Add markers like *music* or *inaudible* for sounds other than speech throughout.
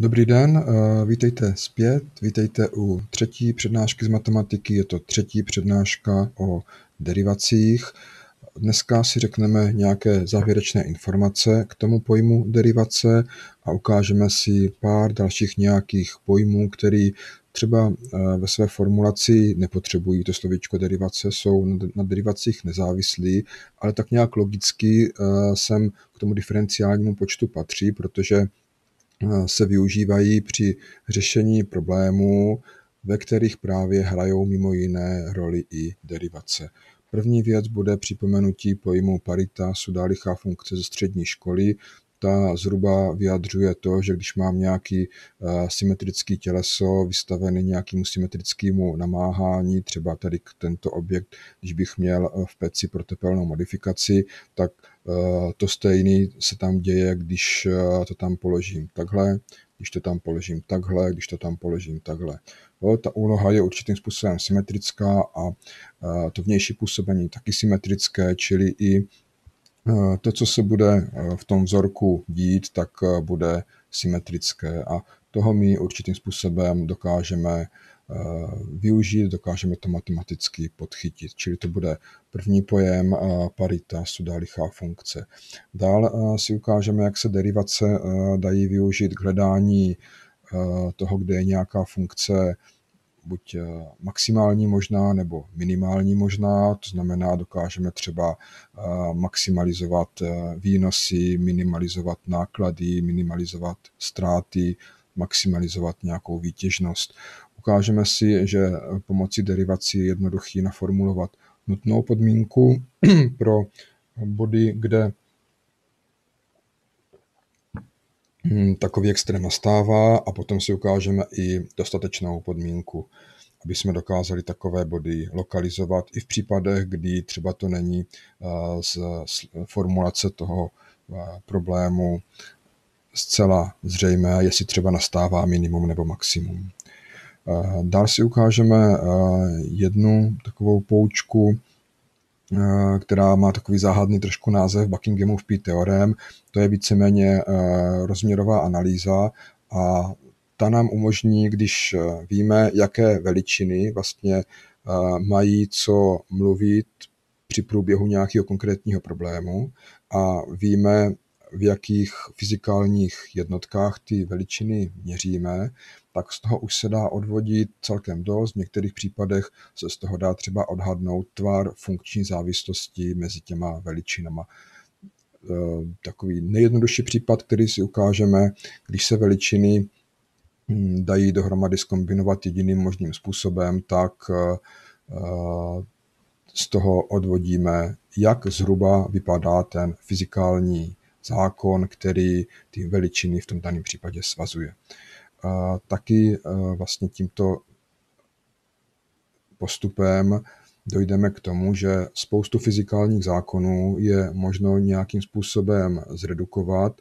Dobrý den, eh, vítejte zpět, vítejte u třetí přednášky z matematiky, je to třetí přednáška o derivacích. Dneska si řekneme nějaké závěrečné informace k tomu pojmu derivace a ukážeme si pár dalších nějakých pojmů, který třeba eh, ve své formulaci nepotřebují to slovíčko derivace, jsou na derivacích nezávislí, ale tak nějak logicky eh, sem k tomu diferenciálnímu počtu patří, protože se využívají při řešení problémů, ve kterých právě hrajou mimo jiné roli i derivace. První věc bude připomenutí pojmu parita sudálichá funkce ze střední školy, ta zhruba vyjadřuje to, že když mám nějaký uh, symetrický těleso vystavený nějakému symetrickému namáhání, třeba tady tento objekt, když bych měl eh, v peci pro tepelnou modifikaci, tak to stejné se tam děje, když uh, to tam položím takhle, když to tam položím takhle, když to tam položím takhle. Jo, ta úloha je určitým způsobem symetrická a to vnější působení taky symetrické, čili i Eh, to, co se bude eh, v tom vzorku dít, tak eh, bude symetrické a toho my určitým způsobem dokážeme využít, dokážeme to matematicky podchytit. Čili to bude první pojem parita, sudálichá funkce. Dál si ukážeme, jak se derivace dají využít k hledání toho, kde je nějaká funkce buď eh, maximální možná nebo minimální možná, to znamená, dokážeme třeba eh, maximalizovat eh, výnosy, minimalizovat náklady, minimalizovat ztráty, maximalizovat nějakou výtěžnost. Ukážeme si, že pomocí derivací je jednoduchý naformulovat nutnou podmínku *clears throat* pro body, kde Hmm, takový extrém nastává a potom si ukážeme i dostatečnou podmínku, aby jsme dokázali takové body lokalizovat i v případech, kdy třeba to není eh, z formulace toho eh, problému zcela zřejmé, jestli třeba nastává minimum nebo maximum. Eh, dál si ukážeme jednu takovou poučku, Eh, která má takový záhadný trošku název Buckinghamův P teorem. To je víceméně eh, rozměrová analýza a ta nám umožní, když eh, víme, jaké veličiny vlastně mají co mluvit při průběhu nějakého konkrétního problému a víme, v jakých fyzikálních jednotkách ty veličiny měříme, tak z toho už se dá odvodit celkem dost. V některých případech se z toho dá třeba odhadnout tvar funkční závislosti mezi těma veličinama. E, takový nejjednodušší případ, který si ukážeme, když se veličiny hm, dají dohromady skombinovat jediným možným způsobem, tak e, e, z toho odvodíme, jak zhruba vypadá ten fyzikální zákon, který ty veličiny v tom daném případě svazuje. Taky e, vlastně tímto postupem dojdeme k tomu, že spoustu fyzikálních zákonů je možno nějakým způsobem zredukovat,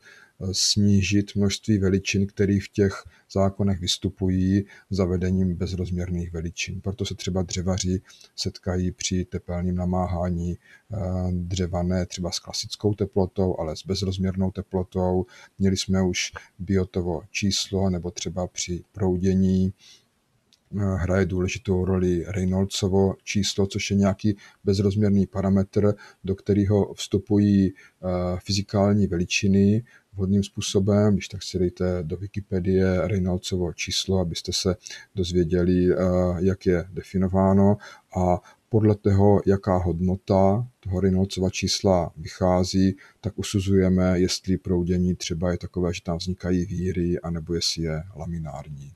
snížit množství veličin, které v těch zákonech vystupují zavedením bezrozměrných veličin. Proto se třeba dřevaři setkají při tepelném namáhání eh, dřevané třeba s klasickou teplotou, ale s bezrozměrnou teplotou. Měli jsme už biotovo číslo nebo třeba při proudění eh, hraje důležitou roli Reynoldsovo číslo, což je nějaký bezrozměrný parametr, do kterého vstupují eh, fyzikální veličiny vhodným způsobem, když tak si dejte do Wikipedie Reynoldsovo číslo, abyste se dozvěděli, eh, jak je definováno a podle toho, jaká hodnota toho Reynoldsova čísla vychází, tak usuzujeme, jestli proudění třeba je takové, že tam vznikají víry, anebo jestli je laminární.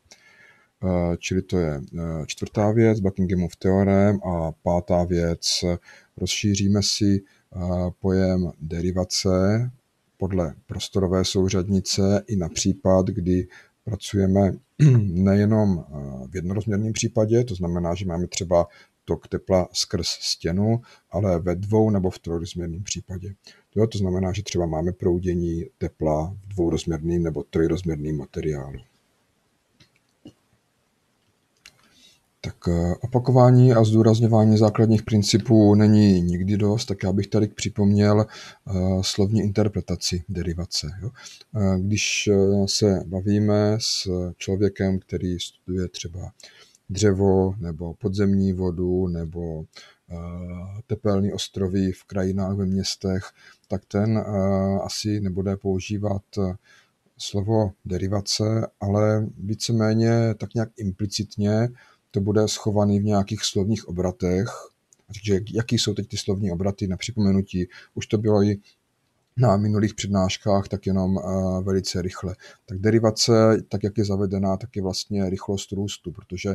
Eh, čili to je eh, čtvrtá věc, Buckinghamův teorem a pátá věc, rozšíříme si pojem derivace podle prostorové souřadnice i na případ, kdy pracujeme *clears throat* nejenom eh, v jednorozměrném případě, to znamená, že máme třeba tok tepla skrz stěnu, ale ve dvou nebo v trojrozměrném případě. To, znamená, že třeba máme proudění tepla v dvourozměrném nebo trojrozměrném materiálu. Tak eh, opakování a zdůrazňování základních principů není nikdy dost, tak já bych tady připomněl eh, slovní interpretaci derivace. Eh, když se bavíme s člověkem, který studuje třeba dřevo nebo podzemní vodu nebo tepelné ostrovy v krajinách ve městech, tak ten asi nebude používat slovo derivace, ale víceméně tak nějak implicitně to bude schovaný v nějakých slovních obratech. Takže jaký jsou teď ty slovní obraty na připomenutí? Už to bylo i na minulých přednáškách, tak jenom uh, velice rychle. Tak derivace, tak jak je zavedená, tak je vlastně rychlost růstu, protože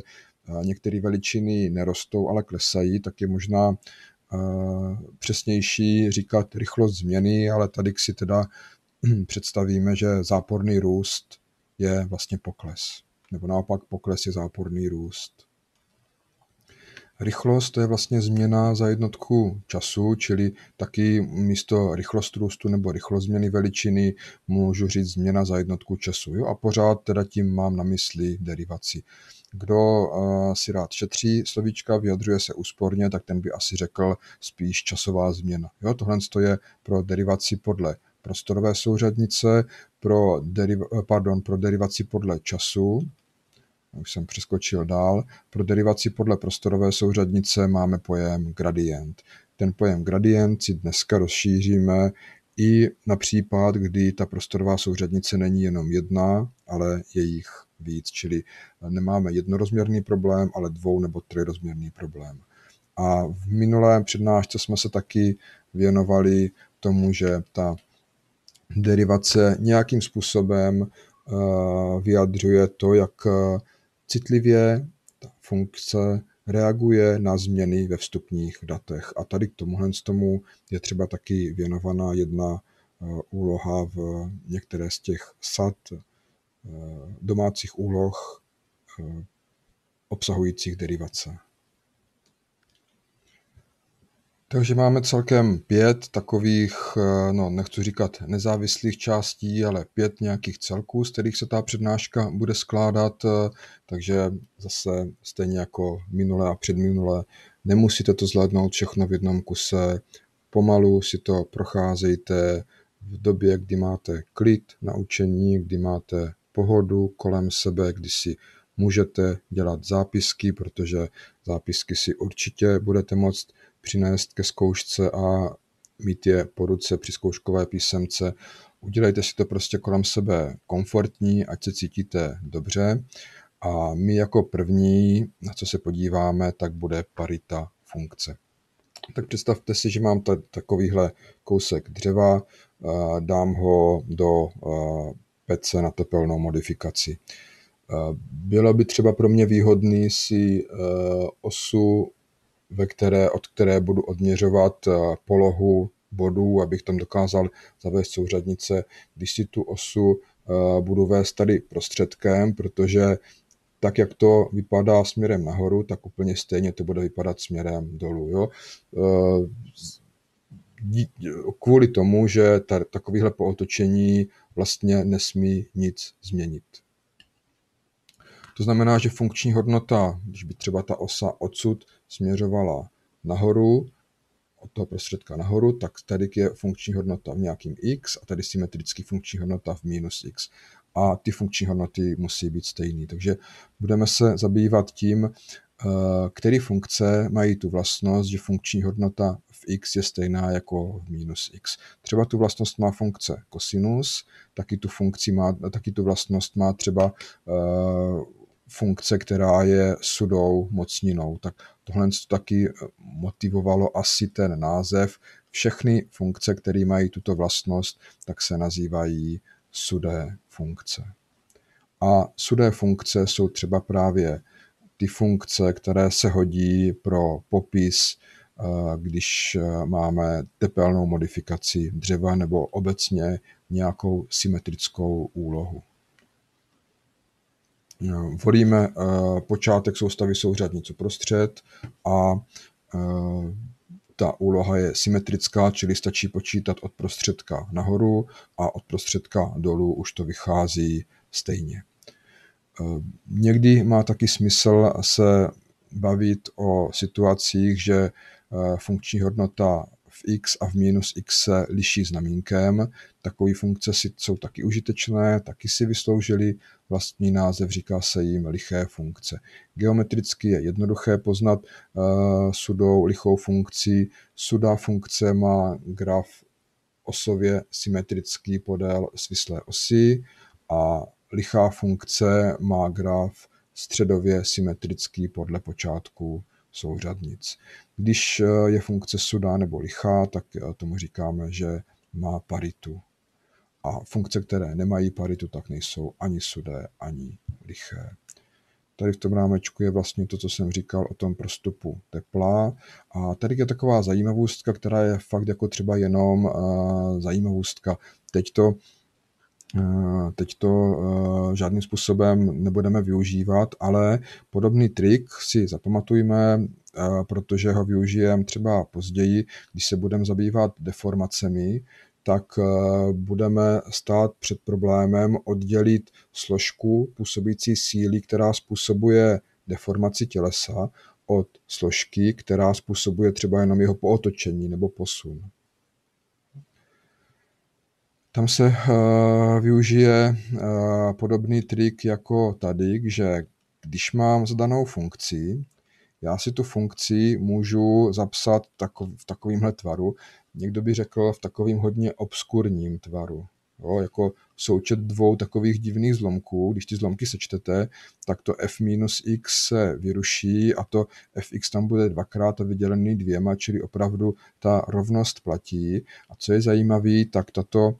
uh, některé veličiny nerostou, ale klesají, tak je možná uh, přesnější říkat rychlost změny, ale tady si teda představíme, že záporný růst je vlastně pokles. Nebo naopak pokles je záporný růst. Rychlost to je vlastně změna za jednotku času, čili taky místo rychlost růstu nebo rychlost změny veličiny můžu říct změna za jednotku času. Jo? A pořád teda tím mám na mysli derivaci. Kdo uh, si rád šetří slovíčka, vyjadřuje se úsporně, tak ten by asi řekl spíš časová změna. Jo? Tohle je pro derivaci podle prostorové souřadnice, pro, deriv- pardon, pro derivaci podle času, už jsem přeskočil dál. Pro derivaci podle prostorové souřadnice máme pojem gradient. Ten pojem gradient si dneska rozšíříme i na případ, kdy ta prostorová souřadnice není jenom jedna, ale je jich víc, čili nemáme jednorozměrný problém, ale dvou nebo trojrozměrný problém. A v minulém přednášce jsme se taky věnovali tomu, že ta derivace nějakým způsobem eh, vyjadřuje to, jak citlivě ta funkce reaguje na změny ve vstupních datech. A tady k tomuhle tomu je třeba taky věnovaná jedna eh, úloha v některé z těch sad eh, domácích úloh eh, obsahujících derivace. Takže máme celkem pět takových, eh, no nechci říkat nezávislých částí, ale pět nějakých celků, z kterých se ta přednáška bude skládat, eh, takže zase stejně jako minulé a předminulé, nemusíte to zvládnout všechno v jednom kuse, pomalu si to procházejte v době, kdy máte klid na učení, kdy máte pohodu kolem sebe, kdy si můžete dělat zápisky, protože zápisky si určitě budete moct přinést ke zkoušce a mít je po ruce při zkouškové písemce. Udělejte si to prostě kolem sebe komfortní, ať se cítíte dobře. A my jako první, na co se podíváme, tak bude parita funkce. Tak představte si, že mám takovýhle kousek dřeva, dám ho do pece na tepelnou modifikaci. Bylo by třeba pro mě výhodný si osu ve které, od které budu odměřovat eh, polohu bodů, abych tam dokázal zavést souřadnice, když si tu osu eh, budu vést tady prostředkem, protože tak, jak to vypadá směrem nahoru, tak úplně stejně to bude vypadat směrem dolů. Jo? Eh, kvůli tomu, že ta, takovýhle pootočení vlastně nesmí nic změnit. To znamená, že funkční hodnota, když by třeba ta osa odsud směřovala nahoru, od toho prostředka nahoru, tak tady je funkční hodnota v nějakým x a tady symetrický funkční hodnota v minus x. A ty funkční hodnoty musí být stejné. Takže budeme se zabývat tím, eh, které funkce mají tu vlastnost, že funkční hodnota v x je stejná jako v minus x. Třeba tu vlastnost má funkce cosinus, taky tu, funkci má, taky tu vlastnost má třeba uh, funkce, která je sudou mocninou. Tak tohle taky motivovalo asi ten název. Všechny funkce, které mají tuto vlastnost, tak se nazývají sudé funkce. A sudé funkce jsou třeba právě ty funkce, které se hodí pro popis, eh, když eh, máme tepelnou modifikaci dřeva nebo obecně nějakou symetrickou úlohu. Eh, volíme eh, počátek soustavy souřadnic uprostřed a eh, ta úloha je symetrická, čili stačí počítat od prostředka nahoru a od prostředka dolů už to vychází stejně. Někdy má taky smysl se bavit o situacích, že funkční hodnota v x a v minus x se liší znamínkem. Takové funkce jsou taky užitečné, taky si vysloužili vlastní název, říká se jim liché funkce. Geometricky je jednoduché poznat uh, sudou lichou funkci. Sudá funkce má graf osově symetrický podél svislé osy a lichá funkce má graf středově symetrický podle počátku souřadnic. Když eh, je funkce sudá nebo lichá, tak eh, tomu říkáme, že má paritu. A funkce, které nemají paritu, tak nejsou ani sudé, ani liché. Tady v tom rámečku je vlastně to, co jsem říkal o tom prostupu tepla. A tady je taková zajímavostka, která je fakt jako třeba jenom uh, zajímavostka. Teď to Eh, teď to eh, žádným způsobem nebudeme využívat, ale podobný trik si zapamatujme, eh, protože ho využijeme třeba později, když se budeme zabývat deformacemi, tak budeme stát před problémem oddělit složku působící síly, která způsobuje deformaci tělesa, od složky, která způsobuje třeba jenom jeho pootočení nebo posun. Tam se uh, využije uh, podobný trik jako tady, že když mám zadanou funkci, já si tu funkci můžu zapsat takov, v takovémhle tvaru. Někdo by řekl v takovým hodně obskurním tvaru. Jo, jako součet dvou takových divných zlomků, když ty zlomky sečtete, tak to f minus x se vyruší a to fx tam bude dvakrát a vydělený dvěma, čili opravdu ta rovnost platí. A co je zajímavé, tak tato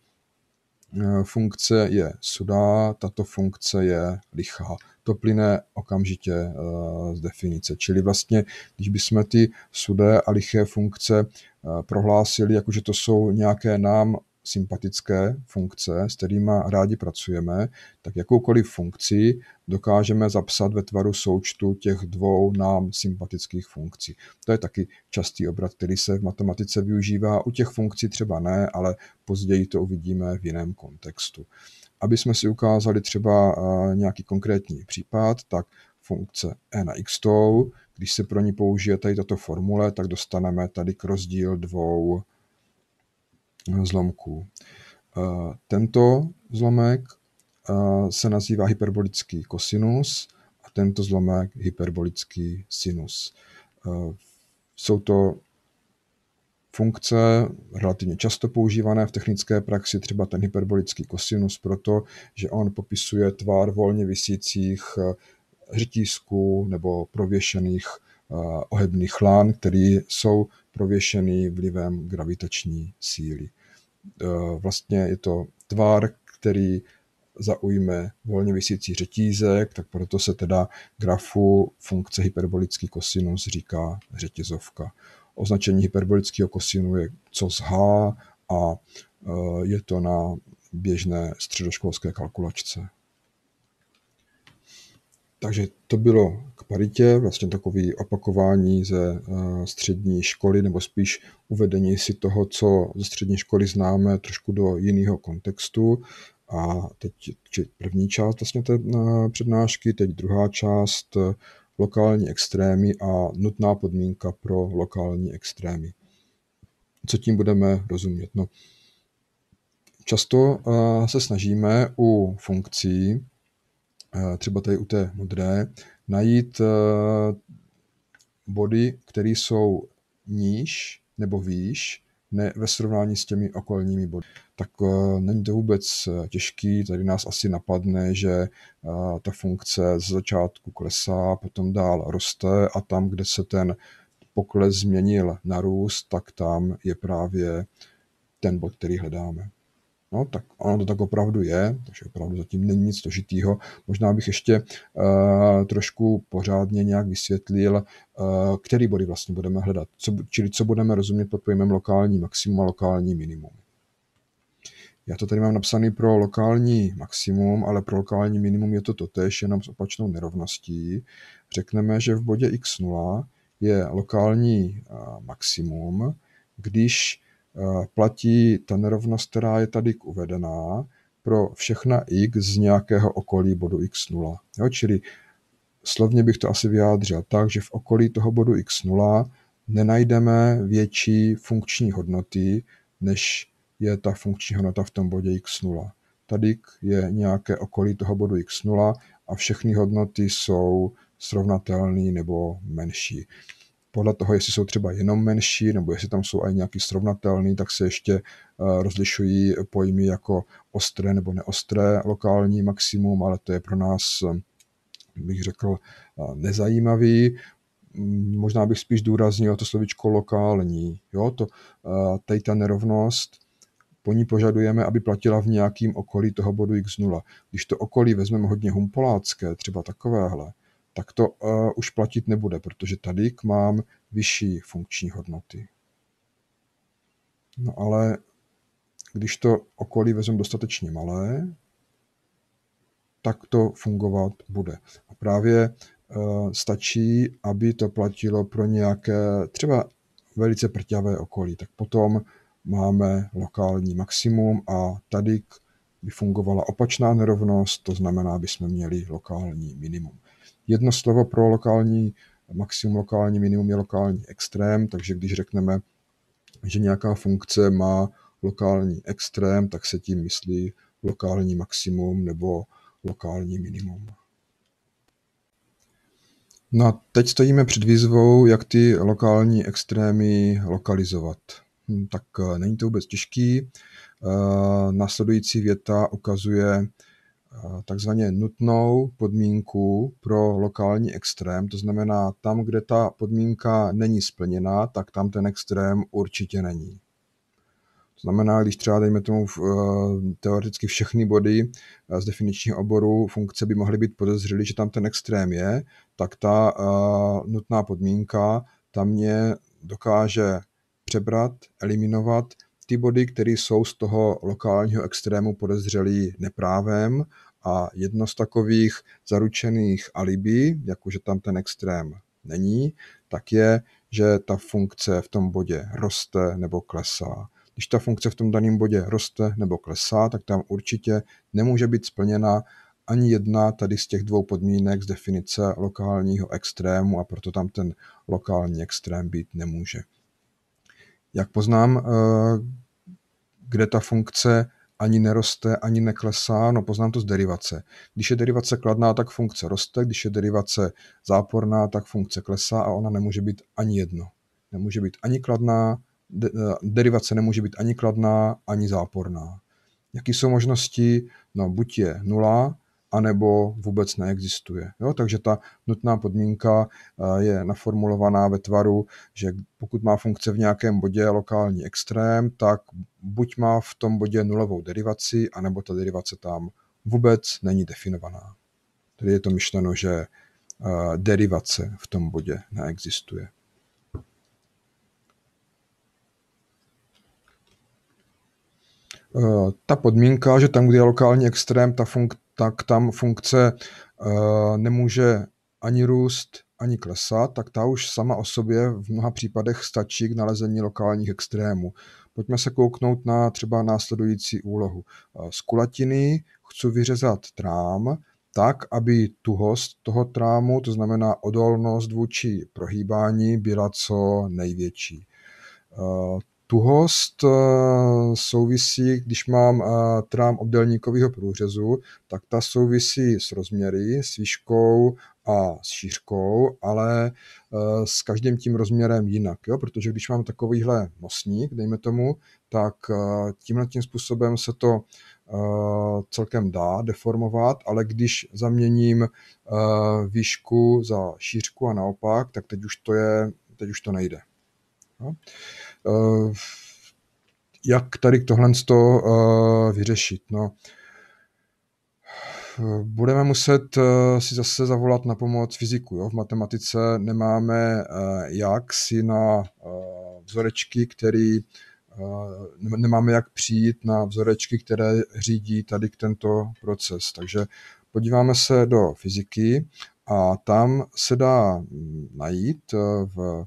funkce je sudá, tato funkce je lichá. To plyne okamžitě eh, z definice. Čili vlastně, když bychom ty sudé a liché funkce eh, prohlásili, jako že to jsou nějaké nám sympatické funkce, s kterými rádi pracujeme, tak jakoukoliv funkci dokážeme zapsat ve tvaru součtu těch dvou nám sympatických funkcí. To je taky častý obrat, který se v matematice využívá. U těch funkcí třeba ne, ale později to uvidíme v jiném kontextu. Aby jsme si ukázali třeba eh, nějaký konkrétní případ, tak funkce e na x, když se pro ní použije tady tato formule, tak dostaneme tady k rozdíl dvou zlomků. Eh, tento zlomek eh, se nazývá hyperbolický kosinus a tento zlomek hyperbolický sinus. Eh, jsou to funkce relativně často používané v technické praxi, třeba ten hyperbolický kosinus, proto, že on popisuje tvar volně visících řetízků nebo prověšených ohebných lán, které jsou prověšený vlivem gravitační síly. E, vlastně je to tvar, který zaujme volně vysící řetízek, tak proto se teda grafu funkce hyperbolický kosinus říká řetězovka. Označení hyperbolického kosinu je co z H a e, je to na běžné středoškolské kalkulačce. Takže to bylo paritě, vlastně takové opakování ze eh, střední školy, nebo spíš uvedení si toho, co ze střední školy známe, trošku do jiného kontextu. A teď první část vlastně té eh, přednášky, teď druhá část eh, lokální extrémy a nutná podmínka pro lokální extrémy. Co tím budeme rozumět? No, často se snažíme u funkcí, třeba tady u té modré, najít eh, body, které jsou níž nebo výš ne, ve srovnání s těmi okolními body. Tak uh, není to vůbec těžký, tady nás asi napadne, že ta funkce z začátku klesá, potom dál roste a tam, kde se ten pokles změnil na růst, tak tam je právě ten bod, který hledáme. No, tak ono to tak opravdu je, takže opravdu zatím není nic složitýho. Možná bych ještě uh, trošku pořádně nějak vysvětlil, uh, který body vlastně budeme hledat, co, čili co budeme rozumět pod pojmem lokální maximum a lokální minimum. Já to tady mám napsaný pro lokální maximum, ale pro lokální minimum je to totéž, jenom s opačnou nerovností. Řekneme, že v bodě x0 je lokální uh, maximum, když Eh, platí ta nerovnost, která je tady uvedená pro všechna x z nějakého okolí bodu x0. Jo, čili slovně bych to asi vyjádřil tak, že v okolí toho bodu x0 nenajdeme větší funkční hodnoty, než je ta funkční hodnota v tom bodě x0. Tady je nějaké okolí toho bodu x0 a všechny hodnoty jsou srovnatelné nebo menší. Podle toho, jestli jsou třeba jenom menší, nebo jestli tam jsou i nějaký srovnatelný, tak se ještě eh, rozlišují pojmy jako ostré nebo neostré lokální maximum, ale to je pro nás, eh, bych řekl, eh, nezajímavý. Mm, možná bych spíš důraznil to slovičko lokální. Jo, to, tady ta nerovnost, po ní požadujeme, aby platila v nějakém okolí toho bodu x0. Když to okolí vezmeme hodně humpolácké, třeba takovéhle, tak to uh, už platit nebude, protože tady mám vyšší funkční hodnoty. No ale když to okolí vezmu dostatečně malé, tak to fungovat bude. A právě uh, stačí, aby to platilo pro nějaké třeba velice prťavé okolí. Tak potom máme lokální maximum a tady by fungovala opačná nerovnost, to znamená, aby jsme měli lokální minimum. Jedno slovo pro lokální maximum, lokální minimum je lokální extrém, takže když řekneme, že nějaká funkce má lokální extrém, tak se tím myslí lokální maximum nebo lokální minimum. No a teď stojíme před výzvou, jak ty lokální extrémy lokalizovat. Hm, tak eh, není to vůbec těžký. Eh, následující věta ukazuje takzvaně nutnou podmínku pro lokální extrém, to znamená tam, kde ta podmínka není splněna, tak tam ten extrém určitě není. To znamená, když třeba dejme tomu teoreticky všechny body z definičního oboru funkce by mohly být podezřelý, že tam ten extrém je, tak ta nutná podmínka tam mě dokáže přebrat, eliminovat ty body, které jsou z toho lokálního extrému podezřelý neprávem a jedno z takových zaručených alibi, jakože tam ten extrém není, tak je, že ta funkce v tom bodě roste nebo klesá. Když ta funkce v tom daném bodě roste nebo klesá, tak tam určitě nemůže být splněna ani jedna tady z těch dvou podmínek z definice lokálního extrému a proto tam ten lokální extrém být nemůže. Jak poznám, eh, kde ta funkce ani neroste, ani neklesá, no poznám to z derivace. Když je derivace kladná, tak funkce roste, když je derivace záporná, tak funkce klesá a ona nemůže být ani jedno. Nemůže být ani kladná, de, eh, derivace nemůže být ani kladná, ani záporná. Jaký jsou možnosti? No buď je nula, anebo vůbec neexistuje. Jo? Takže ta nutná podmínka eh, je naformulovaná ve tvaru, že pokud má funkce v nějakém bodě lokální extrém, tak buď má v tom bodě nulovou derivaci, anebo ta derivace tam vůbec není definovaná. Tedy je to myšleno, že eh, derivace v tom bodě neexistuje. Eh, ta podmínka, že tam, kde je lokální extrém, ta funk, tak tam funkce uh, nemůže ani růst, ani klesat, tak ta už sama o sobě v mnoha případech stačí k nalezení lokálních extrémů. Pojďme se kouknout na třeba následující úlohu. Eh, z kulatiny chci vyřezat trám tak, aby tuhost toho trámu, to znamená odolnost vůči prohýbání, byla co největší. Tuhost eh, souvisí, když mám eh, trám obdelníkového průřezu, tak ta souvisí s rozměry, s výškou a s šířkou, ale eh, s každým tím rozměrem jinak, jo? protože když mám takovýhle nosník, dejme tomu, tak tímhle tím způsobem se to celkem dá deformovat, ale když zaměním výšku za šířku a naopak, tak teď už to je, teď už to nejde. Jo? Eh, jak tady tohle uh, vyřešit? No, budeme muset uh, si zase zavolat na pomoc fyziku. Jo? V matematice nemáme jak si na vzorečky, který nemáme jak přijít na vzorečky, které řídí tady tento proces. Takže podíváme se do fyziky a tam se dá najít v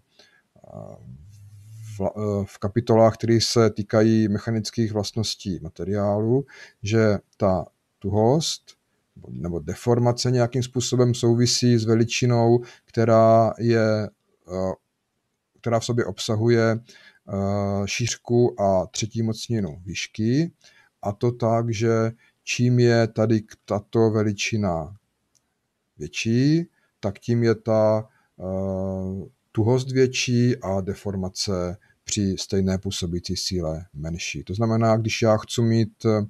Eh, v kapitolách, které se týkají mechanických vlastností materiálu, že ta tuhost nebo deformace nějakým způsobem souvisí s veličinou, která, je, která v sobě obsahuje šířku a třetí mocninu výšky. A to tak, že čím je tady tato veličina větší, tak tím je ta tuhost větší a deformace při stejné působící síle menší. To znamená, když já chci mít eh,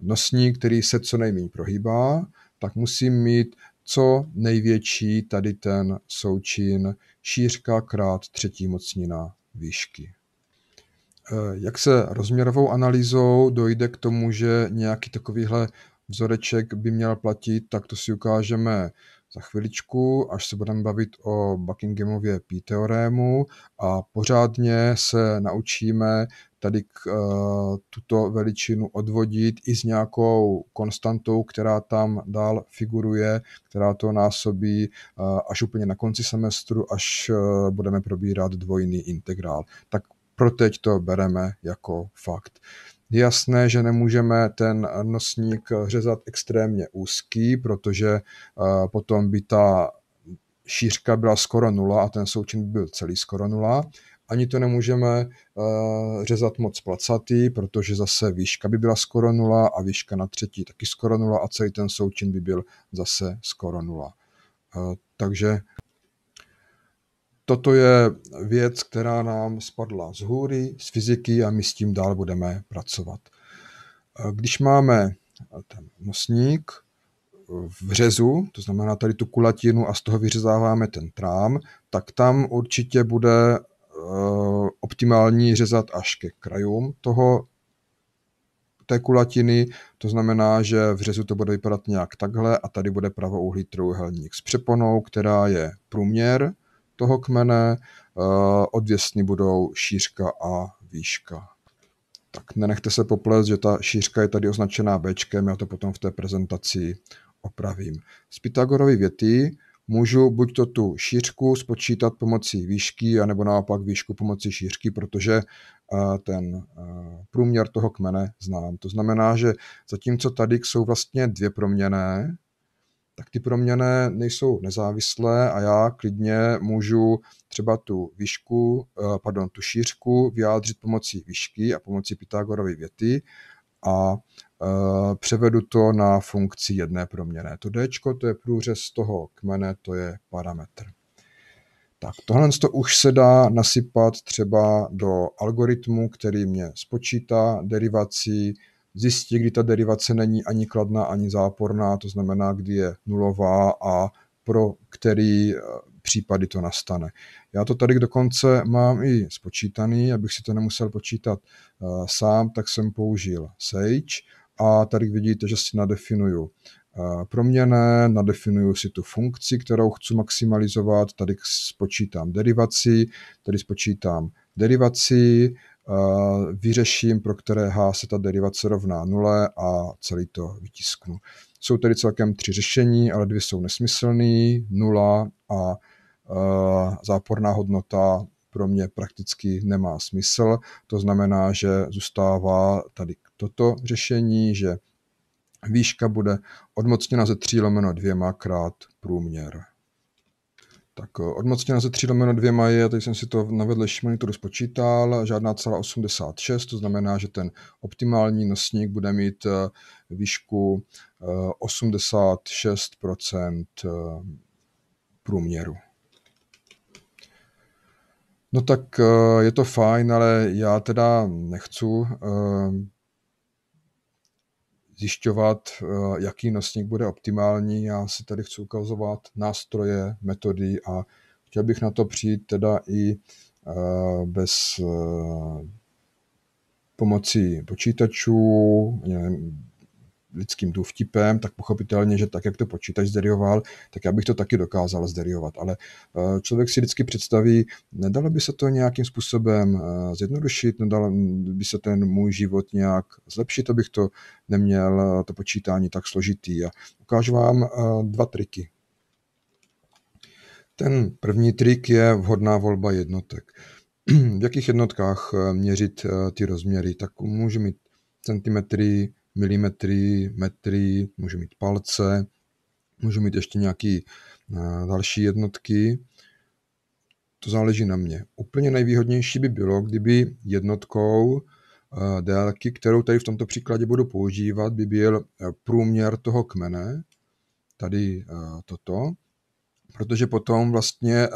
nosník, který se co nejméně prohýbá, tak musím mít co největší tady ten součin šířka krát třetí mocnina výšky. Eh, jak se rozměrovou analýzou dojde k tomu, že nějaký takovýhle vzoreček by měl platit, tak to si ukážeme za chviličku, až se budeme bavit o Buckinghamově P-teorému a pořádně se naučíme tady k, uh, tuto veličinu odvodit i s nějakou konstantou, která tam dál figuruje, která to násobí uh, až úplně na konci semestru, až uh, budeme probírat dvojný integrál. Tak pro teď to bereme jako fakt. Jasné, že nemůžeme ten nosník řezat extrémně úzký, protože eh, potom by ta šířka byla skoro nula a ten součin by byl celý skoro nula. Ani to nemůžeme uh, řezat moc placatý, protože zase výška by byla skoro nula a výška na třetí taky skoro nula a celý ten součin by byl zase skoro nula. Uh, takže Toto je věc, která nám spadla z hůry, z fyziky a my s tím dál budeme pracovat. Když máme ten nosník v řezu, to znamená tady tu kulatinu a z toho vyřezáváme ten trám, tak tam určitě bude eh, optimální řezat až ke krajům toho té kulatiny, to znamená, že v řezu to bude vypadat nějak takhle a tady bude pravouhlý trojuhelník s přeponou, která je průměr toho kmene, eh, odvěsny budou šířka a výška. Tak nenechte se poplést, že ta šířka je tady označená B, já to potom v té prezentaci opravím. Z Pythagorovy věty můžu buď to tu šířku spočítat pomocí výšky, anebo naopak výšku pomocí šířky, protože eh, ten eh, průměr toho kmene znám. To znamená, že zatímco tady jsou vlastně dvě proměné, tak ty proměny nejsou nezávislé a já klidně můžu třeba tu výšku, eh, pardon, tu šířku vyjádřit pomocí výšky a pomocí Pythagorovy věty a eh, převedu to na funkci jedné proměny. To D to je průřez toho kmene, to je parametr. Tak tohle to už se dá nasypat třeba do algoritmu, který mě spočítá derivací zjistí, kdy ta derivace není ani kladná, ani záporná, to znamená, kdy je nulová a pro který eh, případy to nastane. Já to tady dokonce mám i spočítaný, abych si to nemusel počítat uh, sám, tak jsem použil Sage a tady vidíte, že si nadefinuju uh, proměné, nadefinuju si tu funkci, kterou chci maximalizovat, tady spočítám derivaci, tady spočítám derivaci, vyřeším, pro které h se ta derivace rovná nule a celý to vytisknu. Jsou tady celkem tři řešení, ale dvě jsou nesmyslný, nula a záporná hodnota pro mě prakticky nemá smysl. To znamená, že zůstává tady toto řešení, že výška bude odmocněna ze 3 lomeno 2 krát průměr. Tak eh, odmocněna ze 3 lomeno 2 je, teď jsem si to na vedlejším monitoru spočítal, žádná celá 86, to znamená, že ten optimální nosník bude mít eh, výšku 86% eh, průměru. No tak je to fajn, ale já teda nechci zjišťovat, eh, jaký nosník bude optimální. Já si tady chci ukazovat nástroje, metody a chtěl bych na to přijít teda i eh, bez eh, pomocí počítačů, lidským tu vtipem, tak pochopitelně, že tak, jak to počítač zderihoval, tak já bych to taky dokázal zderihovat. Ale eh, člověk si vždycky představí, nedalo by se to nějakým způsobem eh, zjednodušit, nedalo by se ten můj život nějak zlepšit, abych to neměl eh, to počítání tak složitý. A ukážu vám dva triky. Ten první trik je vhodná volba jednotek. *clears throat* v jakých jednotkách měřit ty rozměry, tak můžu mít centimetry, milimetry, metry, můžu mít palce, můžu mít ještě nějaký uh, další jednotky. To záleží na mě. Úplně nejvýhodnější by bylo, kdyby jednotkou uh, délky, kterou tady v tomto příkladě budu používat, by byl průměr toho kmene, tady toto, protože potom vlastně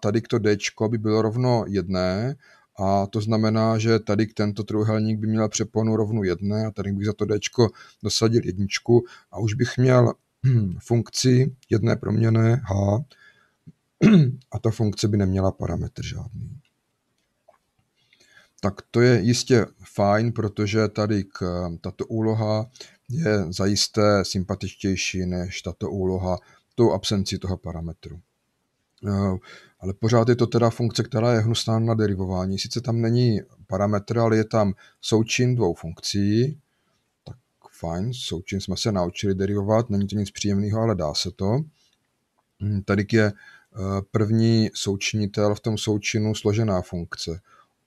tady to D by bylo rovno jedné a to znamená, že tady k tento trojúhelník by měl přeponu rovnu jedné a tady bych za to D dosadil jedničku a už bych měl *clears throat* funkci jedné proměny H *clears throat* a ta funkce by neměla parametr žádný. Tak to je jistě fajn, protože tady k, tato úloha je zajisté sympatičtější než tato úloha tou absenci toho parametru. Eh, ale pořád je to teda funkce, která je hnusná na derivování. Sice tam není parametr, ale je tam součin dvou funkcí. Tak fajn, součin jsme se naučili derivovat, není to nic příjemného, ale dá se to. Hm, tady je eh, první součinitel v tom součinu složená funkce.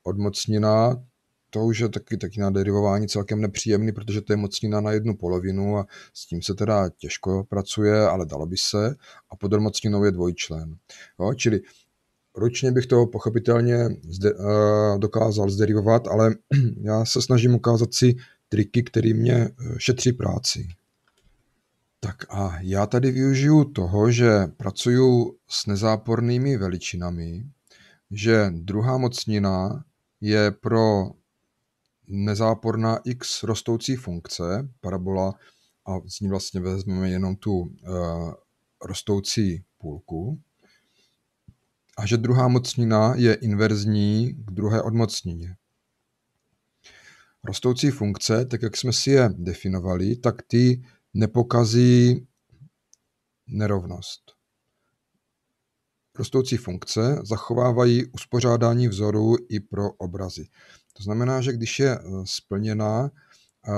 Odmocnina, to už je taky, taky na derivování celkem nepříjemný, protože to je mocnina na jednu polovinu a s tím se teda těžko pracuje, ale dalo by se. A pod mocninou je dvojčlen. Jo, čili ručně bych to pochopitelně zde, uh, dokázal zderivovat, ale *clears throat* já se snažím ukázat si triky, které mě eh, šetří práci. Tak a já tady využiju toho, že pracuju s nezápornými veličinami, že druhá mocnina je pro nezáporná x rostoucí funkce, parabola, a z ní vlastně vezmeme jenom tu uh, rostoucí půlku. A že druhá mocnina je inverzní k druhé odmocnině. Rostoucí funkce, tak jak jsme si je definovali, tak ty nepokazí nerovnost. Rostoucí funkce zachovávají uspořádání vzoru i pro obrazy. To znamená, že když je eh, splněna eh,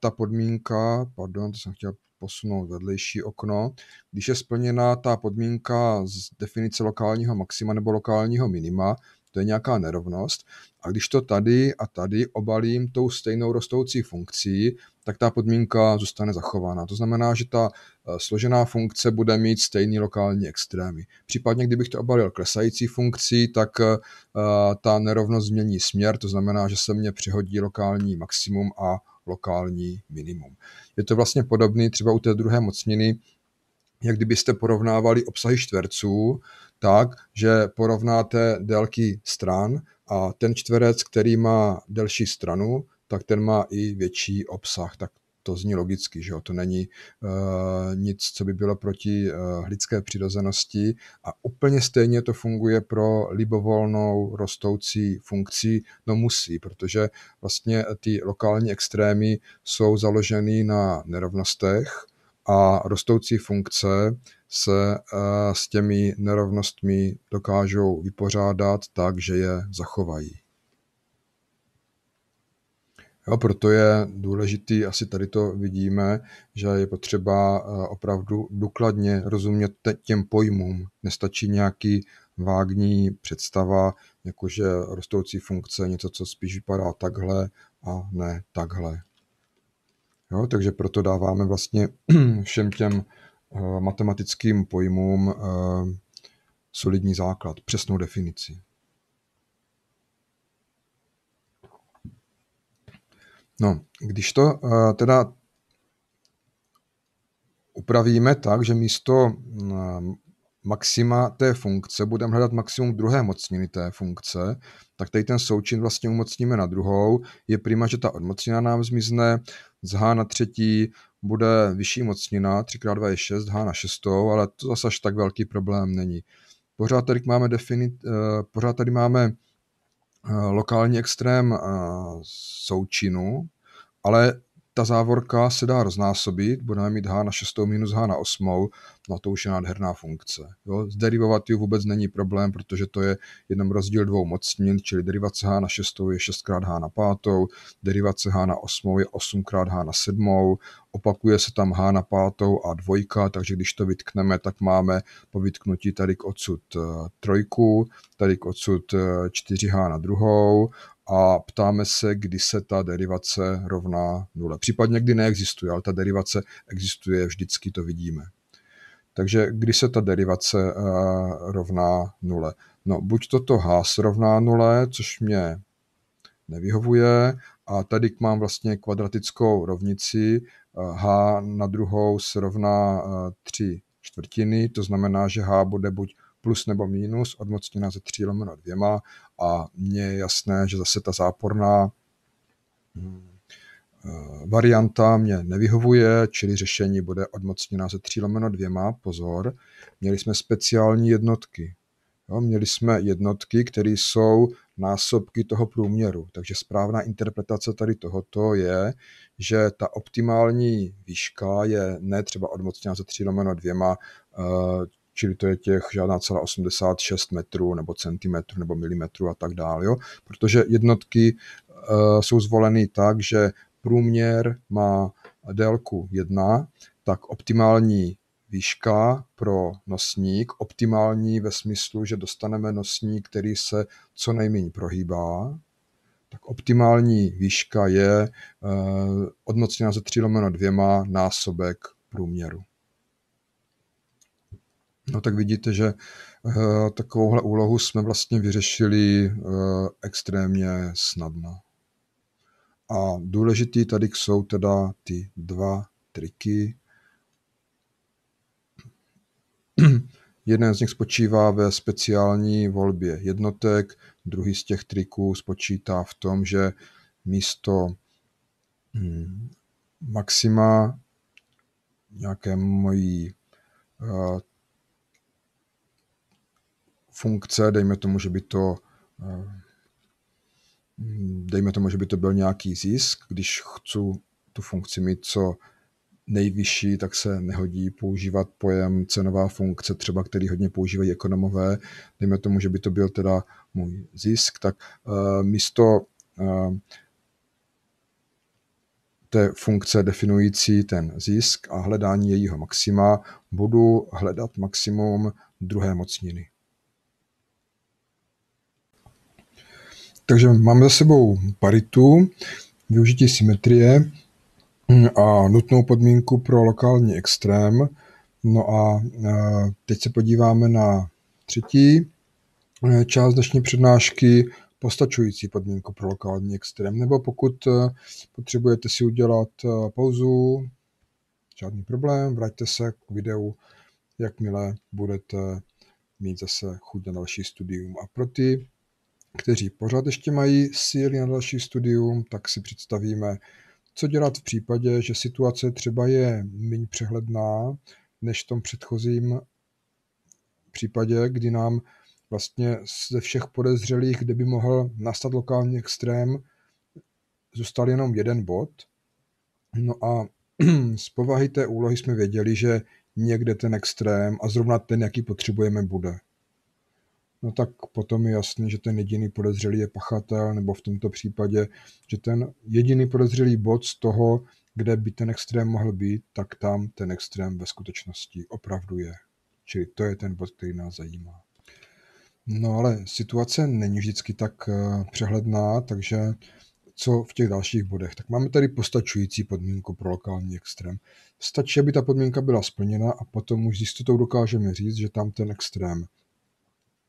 ta podmínka, pardon, to jsem chtěl posunout vedlejší okno, když je splněna ta podmínka z definice lokálního maxima nebo lokálního minima, to je nějaká nerovnost. A když to tady a tady obalím tou stejnou rostoucí funkcí, tak ta podmínka zůstane zachována. To znamená, že ta eh, složená funkce bude mít stejný lokální extrémy. Případně, kdybych to obalil klesající funkcí, tak eh, ta nerovnost změní směr, to znamená, že se mně přihodí lokální maximum a lokální minimum. Je to vlastně podobný třeba u té druhé mocniny, jak kdybyste porovnávali obsahy čtverců, tak, že porovnáte délky stran a ten čtverec, který má delší stranu, tak ten má i větší obsah. Tak to zní logicky, že jo? to není uh, nic, co by bylo proti uh, lidské přirozenosti a úplně stejně to funguje pro libovolnou rostoucí funkci, no musí, protože vlastně ty lokální extrémy jsou založeny na nerovnostech a rostoucí funkce se uh, s těmi nerovnostmi dokážou vypořádat tak, že je zachovají. Jo, proto je důležitý, asi tady to vidíme, že je potřeba eh, opravdu důkladně rozumět těm pojmům. Nestačí nějaký vágní představa, jakože rostoucí funkce, něco, co spíš vypadá takhle a ne takhle. Jo, takže proto dáváme vlastně *clears throat* všem těm eh, matematickým pojmům eh, solidní základ, přesnou definici. No, když to uh, teda upravíme tak, že místo uh, maxima té funkce budeme hledat maximum druhé mocniny té funkce, tak tady ten součin vlastně umocníme na druhou. Je prima, že ta odmocnina nám zmizne, z H na třetí bude vyšší mocnina, 3x2 je 6, H na šestou, ale to zase až tak velký problém není. Pořád tady máme, definit, uh, pořád tady máme Eh, lokální extrém eh, součinu, ale ta závorka se dá roznásobit, budeme mít h na 6 minus h na 8, no to už je nádherná funkce. Jo? Zderivovat ji vůbec není problém, protože to je jenom rozdíl dvou mocnin, čili derivace h na 6 je 6 krát h na 5, derivace h na 8 je 8 krát h na 7, opakuje se tam h na 5 a dvojka, takže když to vytkneme, tak máme po vytknutí tady k odsud eh, trojku, tady k odsud 4h na druhou a ptáme se, kdy se ta derivace rovná nule. Případně kdy neexistuje, ale ta derivace existuje, vždycky to vidíme. Takže kdy se ta derivace uh, rovná nule? No, buď toto h se rovná nule, což mě nevyhovuje, a tady mám vlastně kvadratickou rovnici, h na druhou se rovná 3 čtvrtiny, to znamená, že h bude buď plus nebo minus, odmocněna ze 3 lomeno dvěma a mně je jasné, že zase ta záporná hm, Eh, varianta mě nevyhovuje, čili řešení bude odmocněná ze 3 lomeno dvěma. Pozor, měli jsme speciální jednotky. Jo, měli jsme jednotky, které jsou násobky toho průměru. Takže správná interpretace tady tohoto je, že ta optimální výška je ne třeba odmocněná ze 3 lomeno dvěma, eh, čili to je těch žádná celá 86 metrů nebo centimetrů nebo milimetrů a tak dále, jo? protože jednotky uh, jsou zvoleny tak, že průměr má délku 1, tak optimální výška pro nosník, optimální ve smyslu, že dostaneme nosník, který se co nejméně prohýbá, tak optimální výška je uh, odmocněna ze 3 lomeno 2 násobek průměru. No tak vidíte, že uh, takovouhle úlohu jsme vlastně vyřešili uh, extrémně snadno. A důležitý tady jsou teda ty dva triky. Jeden z nich spočívá ve speciální volbě jednotek, druhý z těch triků spočítá v tom, že místo hm, maxima nějaké mojí uh, funkce, dejme tomu, že by to uh, dejme tomu, že by to byl nějaký zisk, když chci tu funkci mít co nejvyšší, tak se nehodí používat pojem cenová funkce, třeba který hodně používají ekonomové. Dejme tomu, že by to byl teda můj zisk, tak uh, místo uh, té funkce definující ten zisk a hledání jejího maxima budu hledat maximum druhé mocniny. Takže máme za sebou paritu, využití symetrie a nutnou podmínku pro lokální extrém. No a teď se podíváme na třetí e, část dnešní přednášky, postačující podmínku pro lokální extrém. Nebo pokud e, potřebujete si udělat e, pauzu, žádný problém, vraťte se k videu, jakmile budete mít zase chuť na další studium. A pro ty, kteří pořád ještě mají síly na další studium, tak si představíme, co dělat v případě, že situace třeba je méně přehledná než v tom předchozím případě, kdy nám vlastně ze všech podezřelých, kde by mohl nastat lokální extrém, zůstal jenom jeden bod. No a *clears throat* z povahy té úlohy jsme věděli, že někde ten extrém a zrovna ten, jaký potřebujeme, bude no tak potom je jasný, že ten jediný podezřelý je pachatel, nebo v tomto případě, že ten jediný podezřelý bod z toho, kde by ten extrém mohl být, tak tam ten extrém ve skutečnosti opravdu je. Čili to je ten bod, který nás zajímá. No ale situace není vždycky tak eh, přehledná, takže co v těch dalších bodech? Tak máme tady postačující podmínku pro lokální extrém. Stačí, aby ta podmínka byla splněna a potom už s jistotou dokážeme říct, že tam ten extrém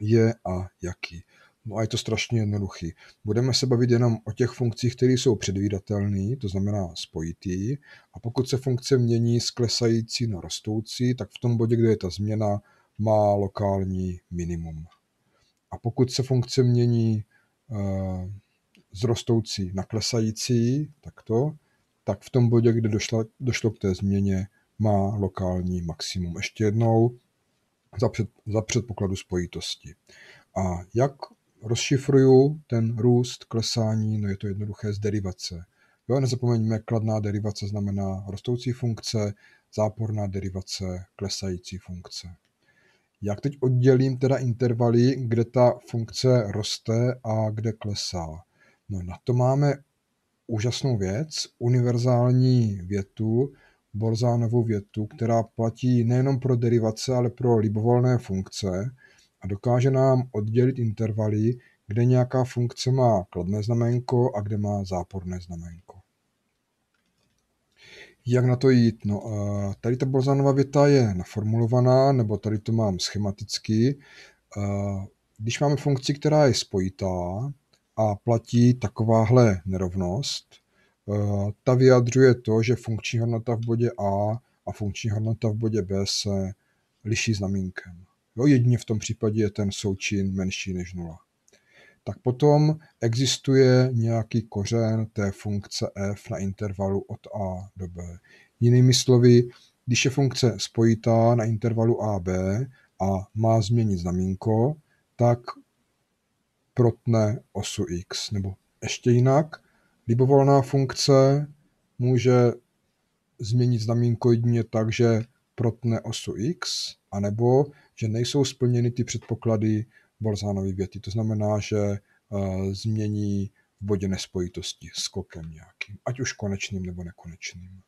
je a jaký. No a je to strašně jednoduchý. Budeme se bavit jenom o těch funkcích, které jsou předvídatelné, to znamená spojitý. A pokud se funkce mění z klesající na rostoucí, tak v tom bodě, kde je ta změna, má lokální minimum. A pokud se funkce mění uh, z rostoucí na klesající, takto, tak v tom bodě, kde došlo, došlo k té změně, má lokální maximum. Ještě jednou, za, před, za předpokladu spojitosti. A jak rozšifruju ten růst, klesání, no je to jednoduché z derivace. Jo, nezapomeňme, kladná derivace znamená rostoucí funkce, záporná derivace, klesající funkce. Jak teď oddělím teda intervaly, kde ta funkce roste a kde klesá? No na to máme úžasnou věc, univerzální větu, Bolzánovu větu, která platí nejenom pro derivace, ale pro libovolné funkce a dokáže nám oddělit intervaly, kde nějaká funkce má kladné znamenko a kde má záporné znamenko. Jak na to jít? No, tady ta Bolzanova věta je naformulovaná, nebo tady to mám schematicky. Když máme funkci, která je spojitá a platí takováhle nerovnost, ta vyjadřuje to, že funkční hodnota v bodě A a funkční hodnota v bodě B se liší znamínkem. Jo, jedině v tom případě je ten součin menší než nula. Tak potom existuje nějaký kořen té funkce f na intervalu od a do b. Jinými slovy, když je funkce spojitá na intervalu a b a má změnit znamínko, tak protne osu x. Nebo ještě jinak, libovolná funkce může změnit znamínko jedině tak, že protne osu x, anebo že nejsou splněny ty předpoklady Bolzánovy věty. To znamená, že uh, změní v bodě nespojitosti skokem nějakým, ať už konečným nebo nekonečným.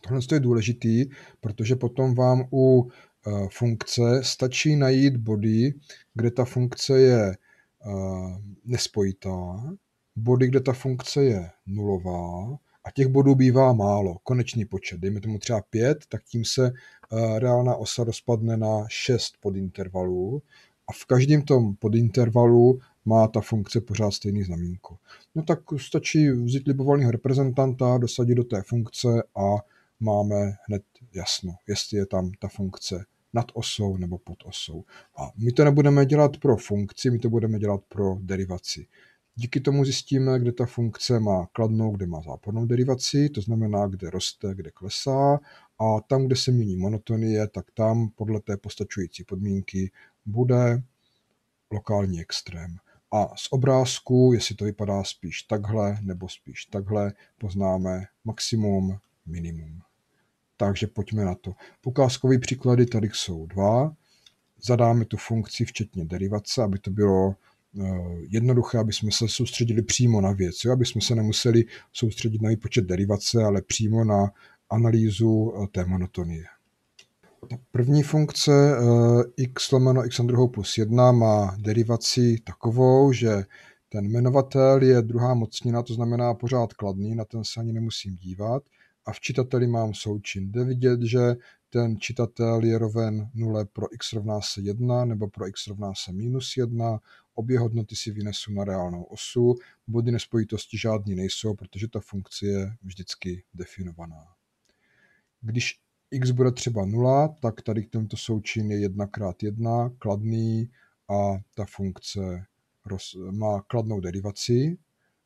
Tohle je důležitý, protože potom vám u uh, funkce stačí najít body, kde ta funkce je uh, nespojitá, body, kde ta funkce je nulová a těch bodů bývá málo, konečný počet, dejme tomu třeba 5, tak tím se uh, reálná osa rozpadne na 6 podintervalů a v každém tom podintervalu má ta funkce pořád stejný znamínko. No tak stačí vzít libovolného reprezentanta, dosadit do té funkce a máme hned jasno, jestli je tam ta funkce nad osou nebo pod osou. A my to nebudeme dělat pro funkci, my to budeme dělat pro derivaci. Díky tomu zjistíme, kde ta funkce má kladnou, kde má zápornou derivaci, to znamená, kde roste, kde klesá a tam, kde se mění monotonie, tak tam podle té postačující podmínky bude lokální extrém. A z obrázku, jestli to vypadá spíš takhle nebo spíš takhle, poznáme maximum, minimum. Takže pojďme na to. Ukázkové příklady tady jsou dva. Zadáme tu funkci včetně derivace, aby to bylo jednoduché, aby jsme se soustředili přímo na věc, jo? aby jsme se nemuseli soustředit na výpočet derivace, ale přímo na analýzu eh, té monotonie. První funkce eh, x lomeno x na druhou plus 1 má derivaci takovou, že ten jmenovatel je druhá mocnina, to znamená pořád kladný, na ten se ani nemusím dívat. A v čitateli mám součin. Jde vidět, že ten čitatel je roven 0 pro x rovná se 1 nebo pro x rovná se minus 1. Obě hodnoty si vynesu na reálnou osu. Body nespojitosti žádný nejsou, protože ta funkce je vždycky definovaná. Když x bude třeba 0, tak tady tento součin je 1 krát 1, kladný a ta funkce roz, má kladnou derivaci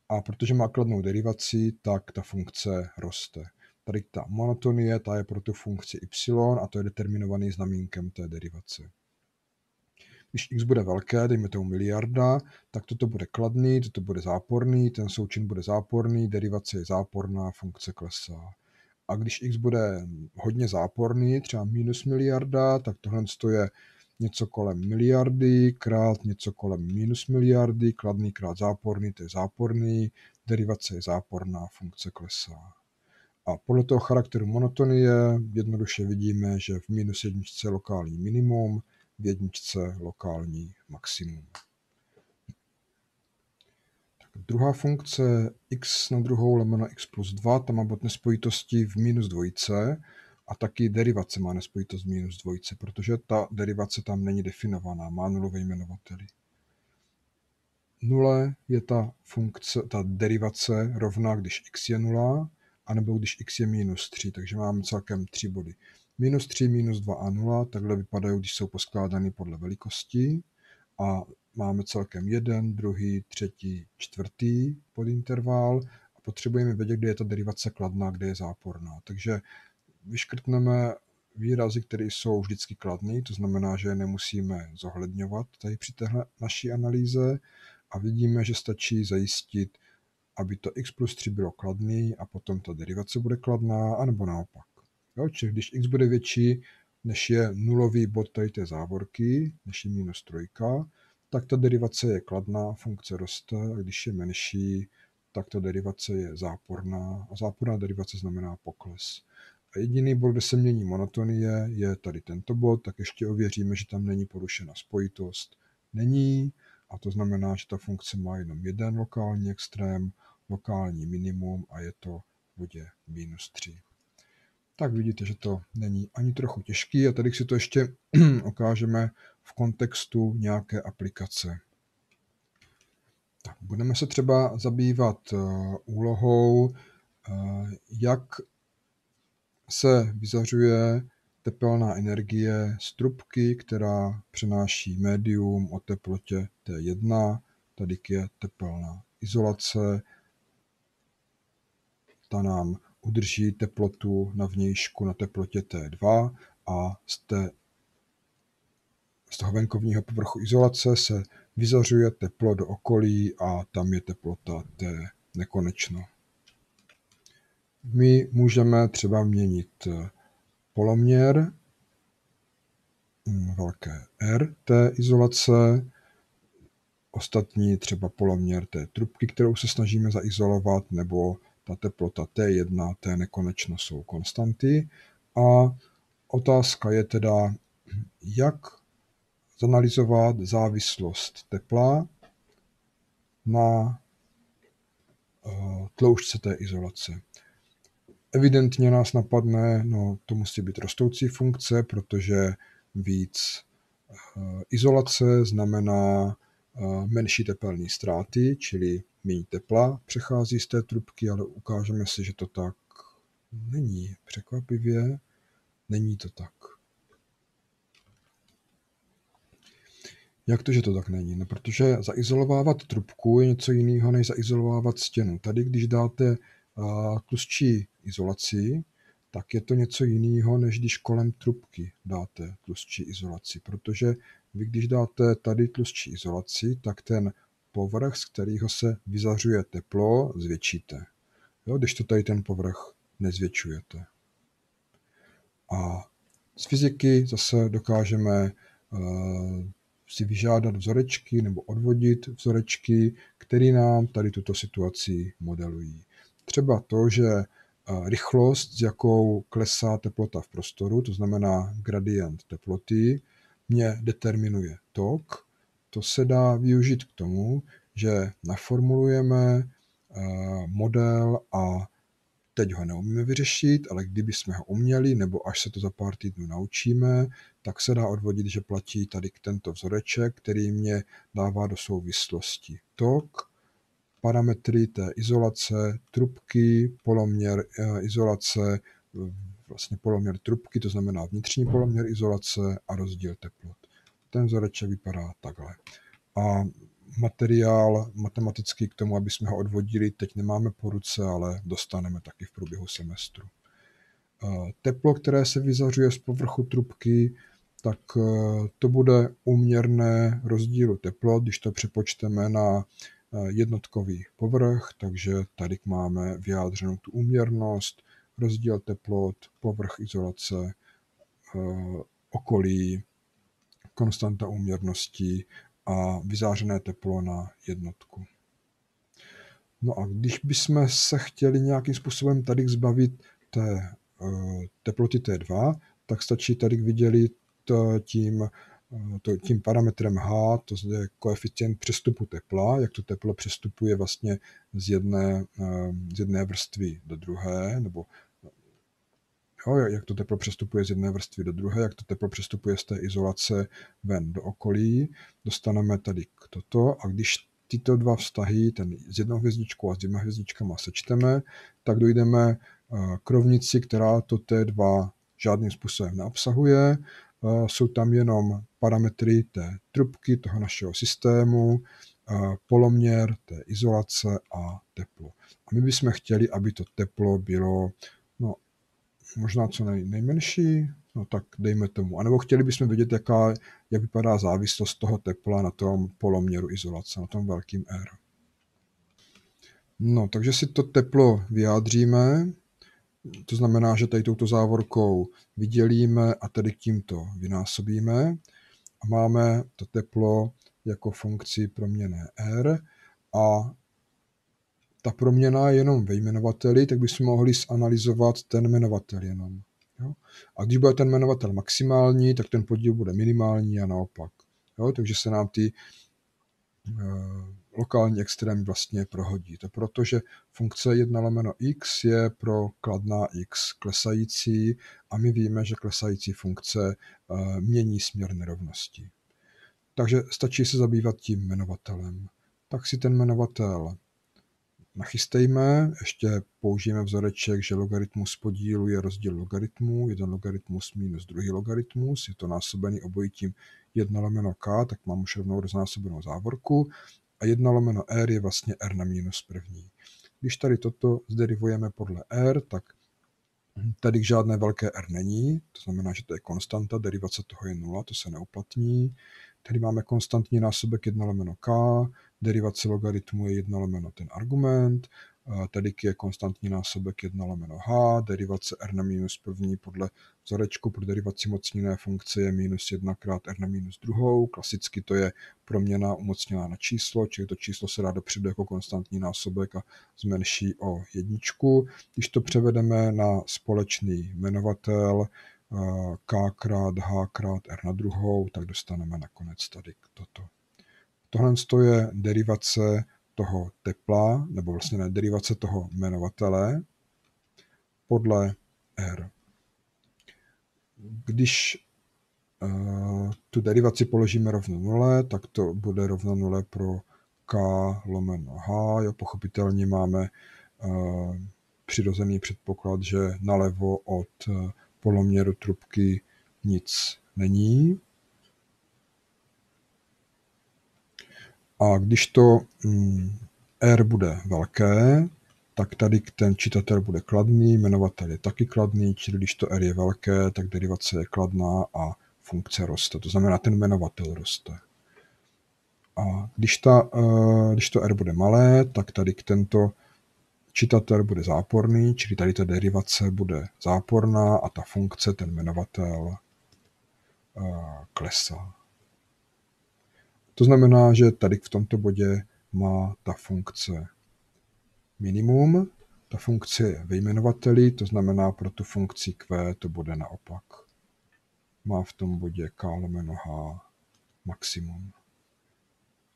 a protože má kladnou derivaci, tak ta funkce roste. Tady ta monotonie, ta je pro tu funkci y a to je determinovaný znamínkem té derivace. Když x bude velké, dejme tomu miliarda, tak toto bude kladný, toto bude záporný, ten součin bude záporný, derivace je záporná, funkce klesá. A když x bude hodně záporný, třeba minus miliarda, tak tohle je něco kolem miliardy krát něco kolem minus miliardy, kladný krát záporný, to je záporný, derivace je záporná, funkce klesá. A podle toho charakteru monotonie jednoduše vidíme, že v minus jedničce je lokální minimum, v jedničce lokální maximum. Druhá funkce x na druhou lomeno x plus 2, tam má bod nespojitosti v minus dvojce a taky derivace má nespojitost v minus dvojce, protože ta derivace tam není definovaná, má nulové jmenovateli. Nule je ta funkce, ta derivace rovná, když x je nula, anebo když x je minus 3, takže máme celkem 3 body. Minus 3, minus 2 a 0, takhle vypadají, když jsou poskládány podle velikosti a máme celkem jeden, druhý, třetí, čtvrtý podinterval a potřebujeme vědět, kde je ta derivace kladná, kde je záporná. Takže vyškrtneme výrazy, které jsou vždycky kladné, to znamená, že je nemusíme zohledňovat tady při téhle naší analýze a vidíme, že stačí zajistit, aby to x plus 3 bylo kladný a potom ta derivace bude kladná, anebo naopak. Jo, čili když x bude větší, než je nulový bod tady té závorky, než je minus trojka, tak ta derivace je kladná, funkce roste, a když je menší, tak ta derivace je záporná a záporná derivace znamená pokles. A jediný bod, kde se mění monotonie, je tady tento bod, tak ještě ověříme, že tam není porušena spojitost. Není a to znamená, že ta funkce má jenom jeden lokální extrém, lokální minimum a je to v bodě minus 3. Tak vidíte, že to není ani trochu těžký a tady si to ještě *clears throat* ukážeme v kontextu nějaké aplikace. Tak, budeme se třeba zabývat eh, úlohou, eh, jak se vyzařuje tepelná energie z trubky, která přenáší médium o teplotě T1, tady je tepelná izolace, ta nám udrží teplotu na vnějšku na teplotě T2 a z, té, z toho venkovního povrchu izolace se vyzařuje teplo do okolí a tam je teplota T nekonečno. My můžeme třeba měnit poloměr mm, velké R té izolace, ostatní třeba poloměr té trubky, kterou se snažíme zaizolovat, nebo ta teplota T1, T nekonečno jsou konstanty. A otázka je teda, jak zanalizovat závislost tepla na eh, tloušťce té izolace. Evidentně nás napadne, no to musí být rostoucí funkce, protože víc eh, izolace znamená eh, menší tepelné ztráty, čili méně tepla přechází z té trubky, ale ukážeme si, že to tak není. Překvapivě není to tak. Jak to, že to tak není? No, protože zaizolovávat trubku je něco jiného, než zaizolovávat stěnu. Tady, když dáte tlustší izolaci, tak je to něco jiného, než když kolem trubky dáte tlustší izolaci, protože vy když dáte tady tlustší izolaci, tak ten povrch, z kterého se vyzařuje teplo, zvětšíte. Jo, když to tady ten povrch nezvětšujete. A z fyziky zase dokážeme uh, si vyžádat vzorečky nebo odvodit vzorečky, které nám tady tuto situaci modelují. Třeba to, že rychlost, s jakou klesá teplota v prostoru, to znamená gradient teploty, mě determinuje tok. To se dá využít k tomu, že naformulujeme model a teď ho neumíme vyřešit, ale kdyby jsme ho uměli, nebo až se to za pár týdnů naučíme, tak se dá odvodit, že platí tady tento vzoreček, který mě dává do souvislosti tok parametry té izolace, trubky, poloměr eh, izolace, vlastně poloměr trubky, to znamená vnitřní poloměr izolace a rozdíl teplot. Ten vzoreček vypadá takhle. A materiál matematický k tomu, aby jsme ho odvodili, teď nemáme po ruce, ale dostaneme taky v průběhu semestru. Teplo, které se vyzařuje z povrchu trubky, tak eh, to bude uměrné rozdílu teplot, když to přepočteme na Eh, jednotkový povrch, takže tady máme vyjádřenou tu úměrnost, rozdíl teplot, povrch izolace, eh, okolí, konstanta úměrnosti a vyzářené teplo na jednotku. No a když bychom se chtěli nějakým způsobem tady zbavit té eh, teploty T2, tak stačí tady vydělit tím Eh, to, tím parametrem H, to je koeficient přestupu tepla, jak to teplo přestupuje vlastně z jedné, eh, z jedné vrstvy do druhé, nebo jo, jak to teplo přestupuje z jedné vrstvy do druhé, jak to teplo přestupuje z té izolace ven do okolí. Dostaneme tady k toto a když tyto dva vztahy, ten s jednou hvězdičkou a s dvěma hvězdičkama sečteme, tak dojdeme eh, k rovnici, která to T2 žádným způsobem neobsahuje jsou tam jenom parametry té trubky, toho našeho systému, poloměr té izolace a teplo. A my bychom chtěli, aby to teplo bylo možná co nej, nejmenší, no tak dejme tomu. A nebo chtěli bychom vidět, jaká, jak vypadá závislost toho tepla na tom poloměru izolace, na tom velkým R. No, takže si to teplo vyjádříme. To znamená, že tady touto závorkou vydělíme a tady tímto vynásobíme a máme to teplo jako funkci proměné R a ta proměna je jenom ve jmenovateli, tak bychom mohli zanalizovat ten jmenovatel jenom. Jo? A když bude ten jmenovatel maximální, tak ten podíl bude minimální a naopak. Jo? Takže se nám ty lokální extrém vlastně prohodí. To protože funkce 1 lomeno x je pro kladná x klesající a my víme, že klesající funkce mění směr nerovnosti. Takže stačí se zabývat tím jmenovatelem. Tak si ten jmenovatel nachystejme, ještě použijeme vzoreček, že logaritmus podílu je rozdíl logaritmů, jeden logaritmus minus druhý logaritmus, je to násobený obojitím 1 lomeno k, tak mám už rovnou roznásobenou závorku a 1 lomeno r je vlastně r na minus první. Když tady toto zderivujeme podle r, tak tady žádné velké r není, to znamená, že to je konstanta, derivace toho je nula, to se neuplatní. Tady máme konstantní násobek 1 lomeno k, derivace logaritmu je 1 lomeno ten argument, tady je konstantní násobek 1 lomeno h, derivace r na minus první podle vzorečku pro derivaci mocněné funkce je minus 1 krát r na minus druhou. Klasicky to je proměna umocněná na číslo, čili to číslo se dá dopředu jako konstantní násobek a zmenší o jedničku. Když to převedeme na společný jmenovatel, k krát h krát r na druhou, tak dostaneme nakonec tady toto. Tohle je derivace toho tepla, nebo vlastně ne, derivace toho jmenovatele podle R. Když uh, tu derivaci položíme rovno nule, tak to bude rovno nule pro k lomeno h. Jo, pochopitelně máme uh, přirozený předpoklad, že nalevo od uh, poloměru trubky nic není. A když to mm, R bude velké, tak tady ten čitatel bude kladný, jmenovatel je taky kladný, čili když to R je velké, tak derivace je kladná a funkce roste. To znamená, ten jmenovatel roste. A když, ta, eh, když to R bude malé, tak tady tento čitatel bude záporný, čili tady ta derivace bude záporná a ta funkce, ten jmenovatel, eh, klesá. To znamená, že tady v tomto bodě má ta funkce minimum, ta funkce je vyjmenovateli, to znamená pro tu funkci q to bude naopak. Má v tom bodě k lomeno h maximum.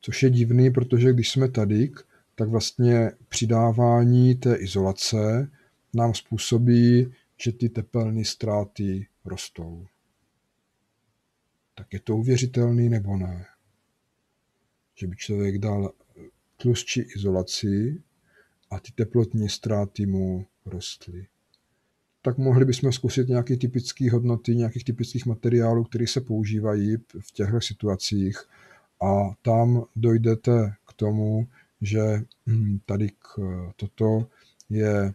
Což je divný, protože když jsme tady, tak vlastně přidávání té izolace nám způsobí, že ty tepelné ztráty rostou. Tak je to uvěřitelný nebo ne? Že by člověk dal tlustší izolaci a ty teplotní ztráty mu rostly. Tak mohli bychom zkusit nějaké typické hodnoty, nějakých typických materiálů, které se používají v těchto situacích a tam dojdete k tomu, že hm, tady k toto je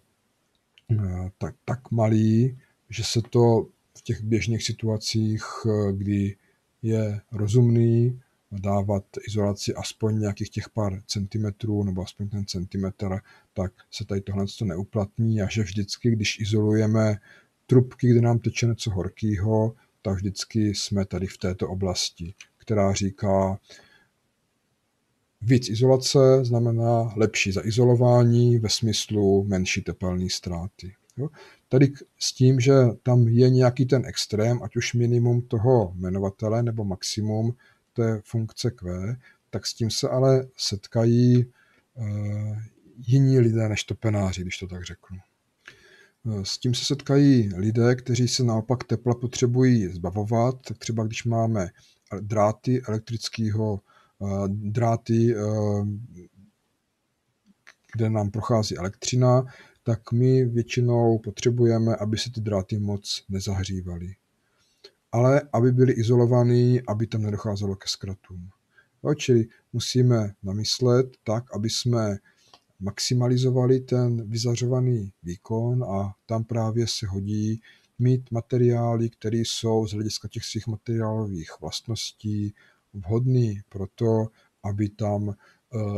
eh, tak, tak malý, že se to v těch běžných situacích, eh, kdy je rozumný dávat izolaci aspoň nějakých těch pár centimetrů nebo aspoň ten centimetr, tak se tady tohle to neuplatní a že vždycky, když izolujeme trubky, kde nám teče něco horkého, tak vždycky jsme tady v této oblasti, která říká, víc izolace znamená lepší zaizolování ve smyslu menší tepelné ztráty. Jo? Tady s tím, že tam je nějaký ten extrém, ať už minimum toho jmenovatele nebo maximum té funkce Q, tak s tím se ale setkají uh, jiní lidé než topenáři, když to tak řeknu. Eh, s tím se setkají lidé, kteří se naopak tepla potřebují zbavovat, tak třeba když máme dráty elektrického, eh, dráty, kde nám prochází elektřina, tak my většinou potřebujeme, aby se ty dráty moc nezahřívaly ale aby byly izolovaný, aby tam nedocházelo ke zkratům. Jo, čili musíme namyslet tak, aby jsme maximalizovali ten vyzařovaný výkon a tam právě se hodí mít materiály, které jsou z hlediska těch svých materiálových vlastností vhodný pro to, aby tam uh,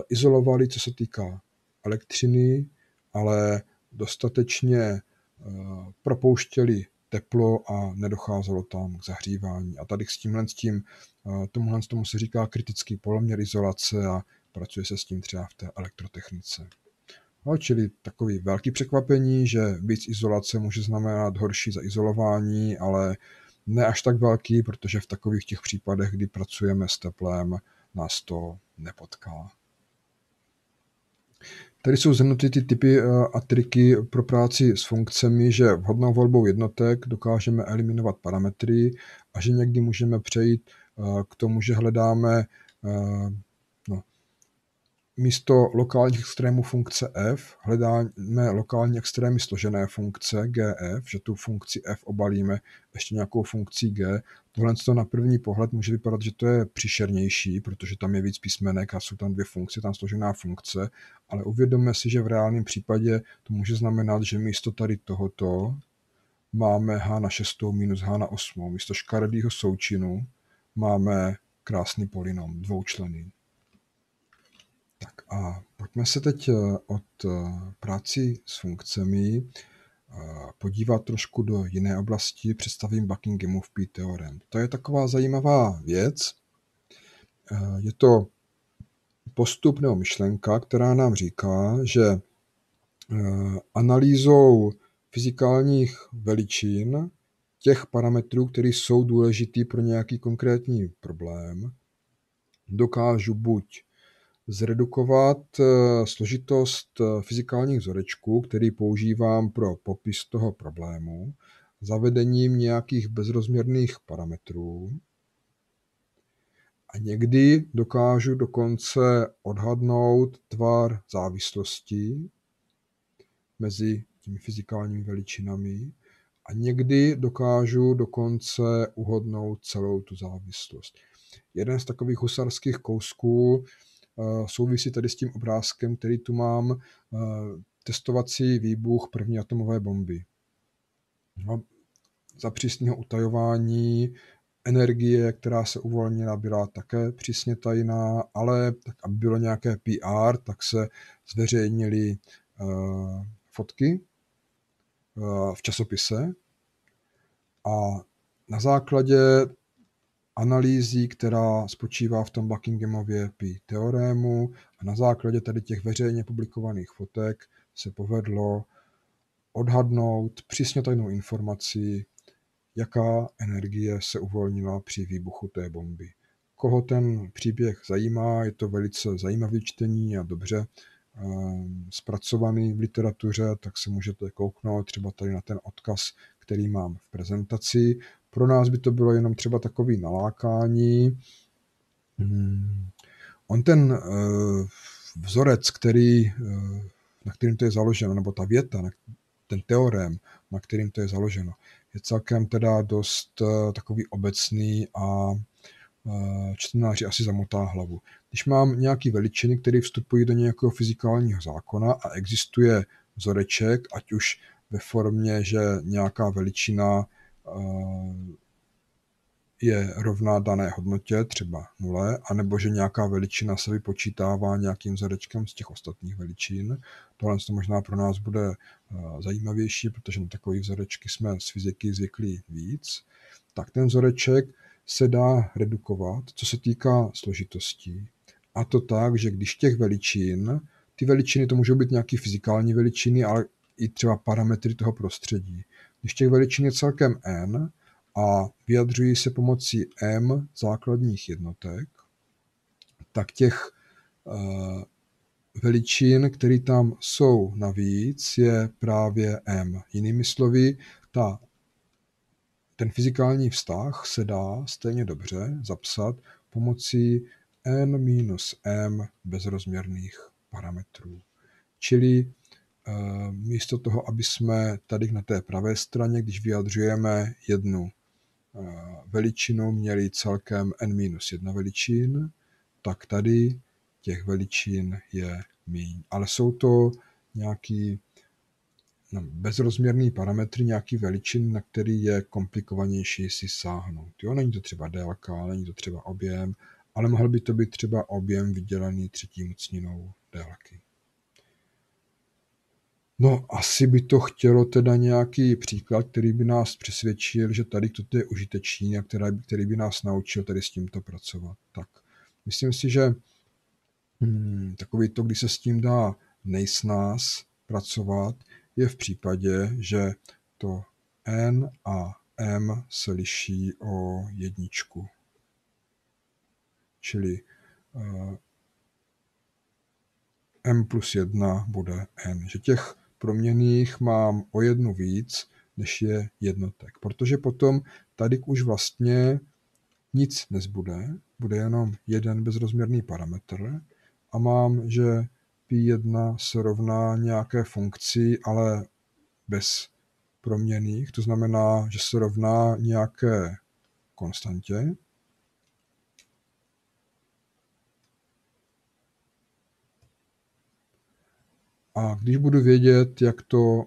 izolovali, co se týká elektřiny, ale dostatečně uh, propouštěli teplo a nedocházelo tam k zahřívání. A tady s tímhle s tím, eh, tomuhle tomu se říká kritický poloměr izolace a pracuje se s tím třeba v té elektrotechnice. No, čili takový velký překvapení, že víc izolace může znamenat horší zaizolování, ale ne až tak velký, protože v takových těch případech, kdy pracujeme s teplem, nás to nepotká. Tady jsou zhrnuty ty typy a triky pro práci s funkcemi, že vhodnou volbou jednotek dokážeme eliminovat parametry a že někdy můžeme přejít k tomu, že hledáme místo lokálních extrémů funkce f hledáme lokální extrémy složené funkce gf, že tu funkci f obalíme ještě nějakou funkcí g. Tohle to na první pohled může vypadat, že to je příšernější, protože tam je víc písmenek a jsou tam dvě funkce, tam složená funkce, ale uvědomme si, že v reálném případě to může znamenat, že místo tady tohoto máme h na 6 minus h na 8. Místo škaredého součinu máme krásný polynom, dvoučlený. A pojďme se teď eh, od eh, práci s funkcemi eh, podívat trošku do jiné oblasti. Představím Buckinghamův P teorem. To je taková zajímavá věc. Je to postup nebo myšlenka, která nám říká, že analýzou fyzikálních veličin těch parametrů, které jsou důležitý pro nějaký konkrétní problém, dokážu buď zredukovat eh, složitost eh, fyzikálních vzorečků, který používám pro popis toho problému, zavedením nějakých bezrozměrných parametrů. A někdy dokážu dokonce odhadnout tvar závislostí mezi těmi fyzikálními veličinami a někdy dokážu dokonce uhodnout celou tu závislost. Jeden z takových husarských kousků souvisí tady s tím obrázkem, který tu mám, testovací výbuch první atomové bomby. No, za přísného utajování energie, která se uvolnila, byla také přísně tajná, ale tak, aby bylo nějaké PR, tak se zveřejnily uh, fotky uh, v časopise a na základě analýzy, která spočívá v tom Buckinghamově pi teorému a na základě tady těch veřejně publikovaných fotek se povedlo odhadnout přísně tajnou informaci, jaká energie se uvolnila při výbuchu té bomby. Koho ten příběh zajímá, je to velice zajímavý čtení a dobře ehm, zpracovaný v literatuře, tak se můžete kouknout třeba tady na ten odkaz, který mám v prezentaci. Pro nás by to bylo jenom třeba takový nalákání. Hmm. On ten uh, vzorec, který, uh, na kterým to je založeno, nebo ta věta, ten teorem, na kterým to je založeno, je celkem teda dost uh, takový obecný a čtenáři asi zamotá hlavu. Když mám nějaké veličiny, které vstupují do nějakého fyzikálního zákona a existuje vzoreček, ať už ve formě, že nějaká veličina je rovná dané hodnotě, třeba nule, anebo že nějaká veličina se vypočítává nějakým vzorečkem z těch ostatních veličin. Tohle to možná pro nás bude zajímavější, protože na takové vzorečky jsme z fyziky zvyklí víc. Tak ten vzoreček se dá redukovat, co se týká složitostí. A to tak, že když těch veličin, ty veličiny to můžou být nějaké fyzikální veličiny, ale i třeba parametry toho prostředí. Když těch veličin je celkem n a vyjadřují se pomocí m základních jednotek, tak těch uh, veličin, které tam jsou navíc, je právě m. Jinými slovy, ta, ten fyzikální vztah se dá stejně dobře zapsat pomocí n minus m bezrozměrných parametrů. Čili Eh, místo toho, aby jsme tady na té pravé straně, když vyjadřujeme jednu eh, veličinu, měli celkem n-1 veličin, tak tady těch veličin je míň. Ale jsou to nějaký no, bezrozměrný parametry, nějaký veličin, na který je komplikovanější si sáhnout. Jo, není to třeba délka, není to třeba objem, ale mohl by to být třeba objem vydělený třetí mocninou délky. No, asi by to chtělo teda nějaký příklad, který by nás přesvědčil, že tady toto je užitečný a který, který by nás naučil tady s tímto pracovat. Tak, myslím si, že hmm, takový to, když se s tím dá nejsnás pracovat, je v případě, že to n a m se liší o jedničku. Čili uh, m plus 1 bude n. Že těch proměných mám o jednu víc, než je jednotek. Protože potom tady už vlastně nic nezbude, bude jenom jeden bezrozměrný parametr a mám, že pi1 se rovná nějaké funkci, ale bez proměných, to znamená, že se rovná nějaké konstantě. A když budu vědět, jak, to,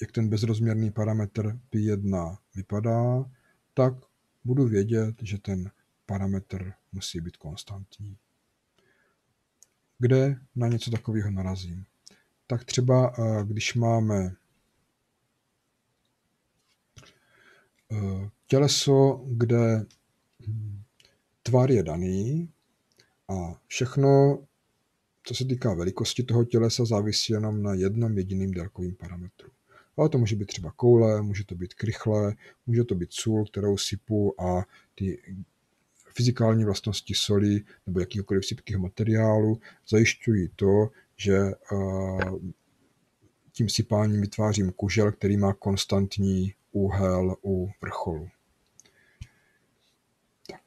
jak ten bezrozměrný parametr pi1 vypadá, tak budu vědět, že ten parametr musí být konstantní. Kde na něco takového narazím? Tak třeba, eh, když máme eh, těleso, kde hm, tvar je daný a všechno, co se týká velikosti toho tělesa, závisí jenom na jednom jediným délkovým parametru. Ale to může být třeba koule, může to být krychle, může to být sůl, kterou sypu a ty fyzikální vlastnosti soli nebo jakýkoliv sypkého materiálu zajišťují to, že tím sypáním vytvářím kužel, který má konstantní úhel u vrcholu.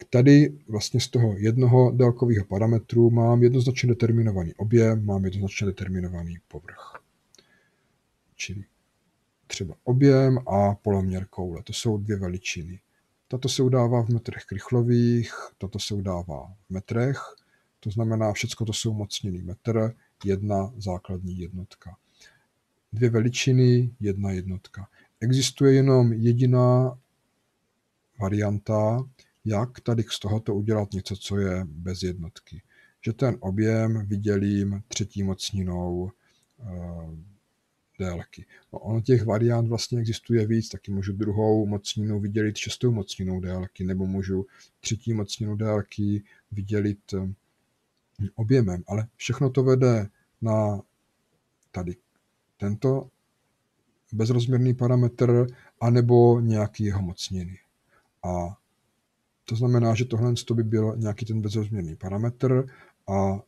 Tady vlastně z toho jednoho délkového parametru mám jednoznačně determinovaný objem, mám jednoznačně determinovaný povrch. Čili třeba objem a poloměr koule. To jsou dvě veličiny. Tato se udává v metrech krychlových, tato se udává v metrech, to znamená, všechno to jsou mocniny metr, jedna základní jednotka. Dvě veličiny, jedna jednotka. Existuje jenom jediná varianta, jak tady z tohoto udělat něco, co je bez jednotky. Že ten objem vydělím třetí mocninou eh, délky. No, ono těch variant vlastně existuje víc, taky můžu druhou mocninu vydělit šestou mocninou délky, nebo můžu třetí mocninu délky vydělit hm, objemem, ale všechno to vede na tady tento bezrozměrný parametr anebo nějaký jeho mocniny. A to znamená, že tohle by byl nějaký ten bezrozměrný parametr a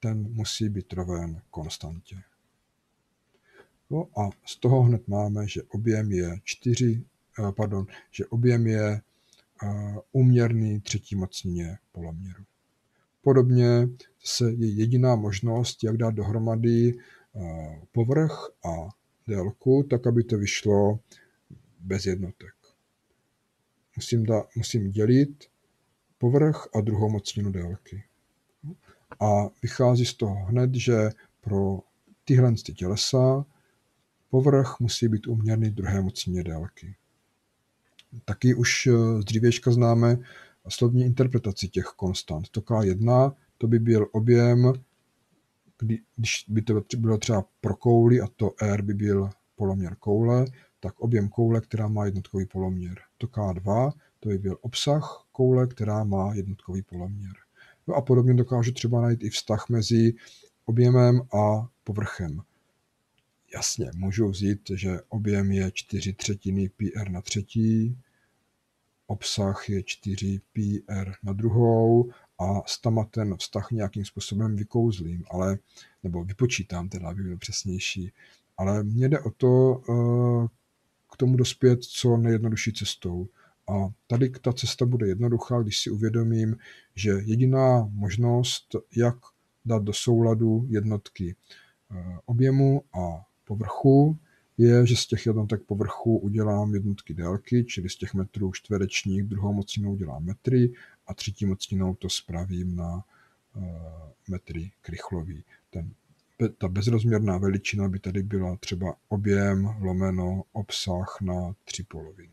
ten musí být roven konstantě. No a z toho hned máme, že objem je 4, eh, pardon, že objem je uměrný eh, třetí mocnině poloměru. Podobně se je jediná možnost, jak dát dohromady eh, povrch a délku, tak aby to vyšlo bez jednotek. Musím, da, musím dělit povrch a druhou mocninu délky. A vychází z toho hned, že pro tyhle ty tělesa Povrch musí být uměrný druhé mocnině délky. Taky už eh, z dřívějška známe slovní interpretaci těch konstant. To K1 to by byl objem, kdy, když by to bylo třeba pro kouli a to R by byl poloměr koule, tak objem koule, která má jednotkový poloměr. To K2 to by byl obsah koule, která má jednotkový poloměr. No a podobně dokážu třeba najít i vztah mezi objemem a povrchem. Jasně, můžu vzít, že objem je 4 třetiny πr na třetí, obsah je 4 πr na druhou a s tama ten vztah nějakým způsobem vykouzlím, ale, nebo vypočítám teda, aby byl přesnější. Ale mně jde o to eh, k tomu dospět co nejjednodušší cestou. A tady ta cesta bude jednoduchá, když si uvědomím, že jediná možnost, jak dát do souladu jednotky eh, objemu a povrchu je, že z těch jednotek povrchu udělám jednotky délky, čili z těch metrů čtverečních druhou mocninou udělám metry a třetí mocninou to spravím na uh, metry krychlový. Ten, ta bezrozměrná veličina by tady byla třeba objem lomeno obsah na tři poloviny.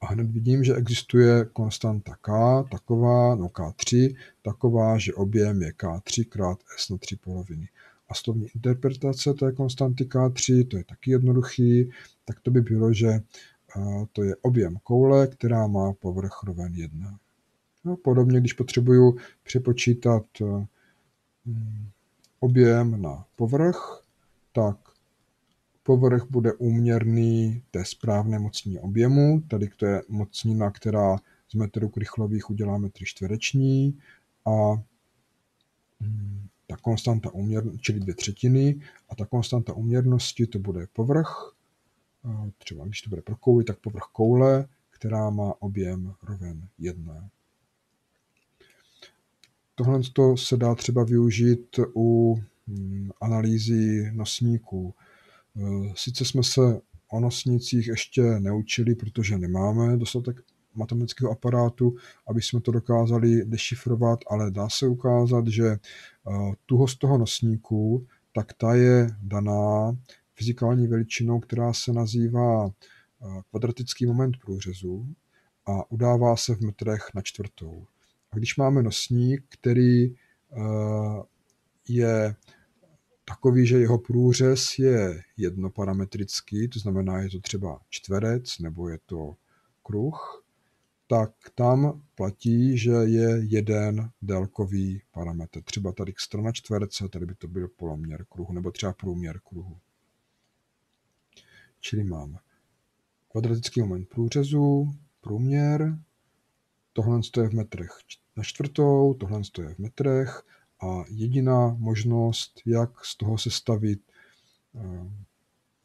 A hned vidím, že existuje konstanta k, taková, no k3, taková, že objem je k3 krát s na tři poloviny a slovní interpretace té konstanty K3, to je taky jednoduchý, tak to by bylo, že to je objem koule, která má povrch roven 1. No, podobně, když potřebuju přepočítat objem na povrch, tak povrch bude úměrný té správné mocní objemu, tady to je mocnina, která z metru krychlových udělá metry čtvereční a hm, ta konstanta uměrnosti, čili dvě třetiny, a ta konstanta uměrnosti to bude povrch, třeba když to bude pro kouli, tak povrch koule, která má objem roven 1. Tohle se dá třeba využít u hm, analýzy nosníků. E, sice jsme se o nosnících ještě neučili, protože nemáme dostatek matematického aparátu, aby jsme to dokázali dešifrovat, ale dá se ukázat, že e, tuhost toho nosníku, tak ta je daná fyzikální veličinou, která se nazývá e, kvadratický moment průřezu a udává se v metrech na čtvrtou. Když máme nosník, který eh, je takový, že jeho průřez je jednoparametrický, to znamená, je to třeba čtverec nebo je to kruh, tak tam platí, že je jeden délkový parametr. Třeba tady strana čtverce, tady by to byl poloměr kruhu, nebo třeba průměr kruhu. Čili mám kvadratický moment průřezu, průměr, tohle je v metrech na čtvrtou, tohle je v metrech a jediná možnost, jak z toho sestavit eh,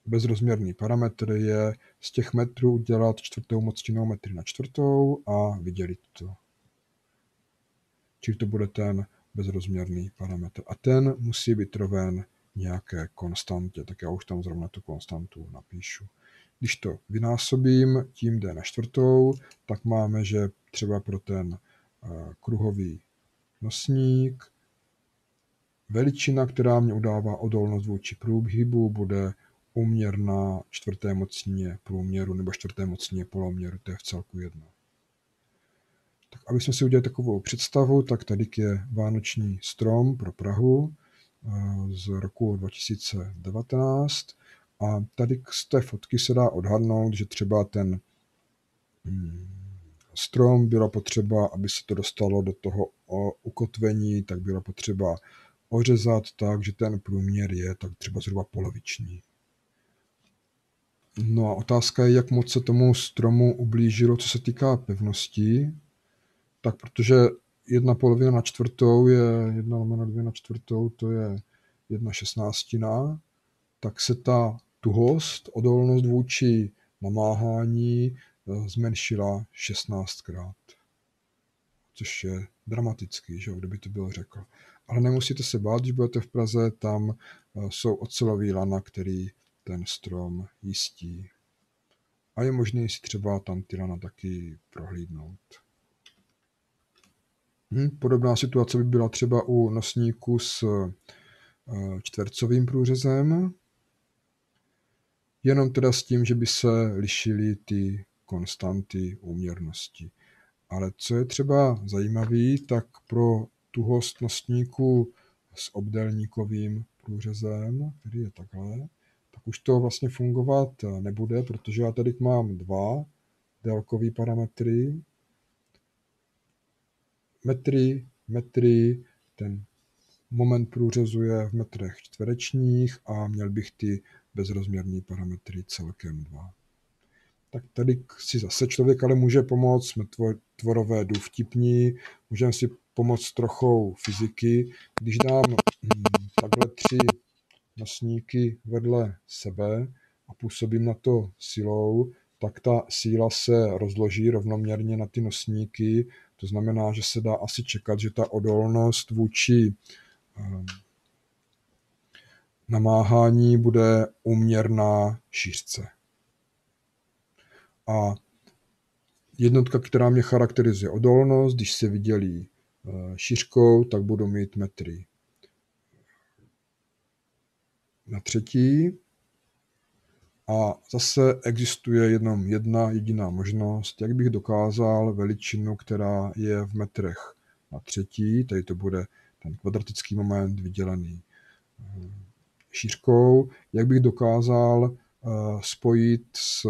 bezrozměrný parametr je z těch metrů udělat čtvrtou moctinou metry na čtvrtou a vydělit to. Čili to bude ten bezrozměrný parametr. A ten musí být roven nějaké konstantě, tak já už tam zrovna tu konstantu napíšu. Když to vynásobím tím d na čtvrtou, tak máme, že třeba pro ten kruhový nosník veličina, která mě udává odolnost vůči průhybu, bude uměrná čtvrté mocnině průměru nebo čtvrté mocnině poloměru, to je v celku jedno. Tak aby jsme si udělali takovou představu, tak tady je vánoční strom pro Prahu eh, z roku 2019 a tady z té fotky se dá odhadnout, že třeba ten hmm, strom bylo potřeba, aby se to dostalo do toho ukotvení, tak bylo potřeba ořezat tak, že ten průměr je tak třeba zhruba poloviční. No a otázka je, jak moc se tomu stromu ublížilo, co se týká pevnosti. Tak protože jedna polovina na čtvrtou je jedna lomeno dvě na čtvrtou, to je jedna šestnáctina, tak se ta tuhost, odolnost vůči namáhání zmenšila 16krát. Což je dramatický, že, kdyby to bylo řekl. Ale nemusíte se bát, když budete v Praze, tam eh, jsou ocelový lana, který ten strom jistí. A je možné si třeba tam ty lana taky prohlídnout. Hm, podobná situace by byla třeba u nosníku s eh, čtvercovým průřezem, jenom teda s tím, že by se lišily ty konstanty úměrnosti. Ale co je třeba zajímavý, tak pro tuhost nosníku s obdélníkovým průřezem, který je takhle, tak už to vlastně fungovat nebude, protože já tady mám dva délkové parametry, metry, metry, ten moment průřezu je v metrech čtverečních a měl bych ty bezrozměrné parametry celkem dva. Tak tady si zase člověk ale může pomoct, jsme tvorové důvtipní, můžeme si pomoct trochou fyziky. Když dám hm, takhle tři nosníky vedle sebe a působím na to silou, tak ta síla se rozloží rovnoměrně na ty nosníky. To znamená, že se dá asi čekat, že ta odolnost vůči hm, namáhání bude uměrná šířce. A jednotka, která mě charakterizuje odolnost, když se vydělí eh, šířkou, tak budu mít metry na třetí. A zase existuje jenom jedna jediná možnost, jak bych dokázal veličinu, která je v metrech na třetí, tady to bude ten kvadratický moment vydělený eh, šířkou, jak bych dokázal spojit s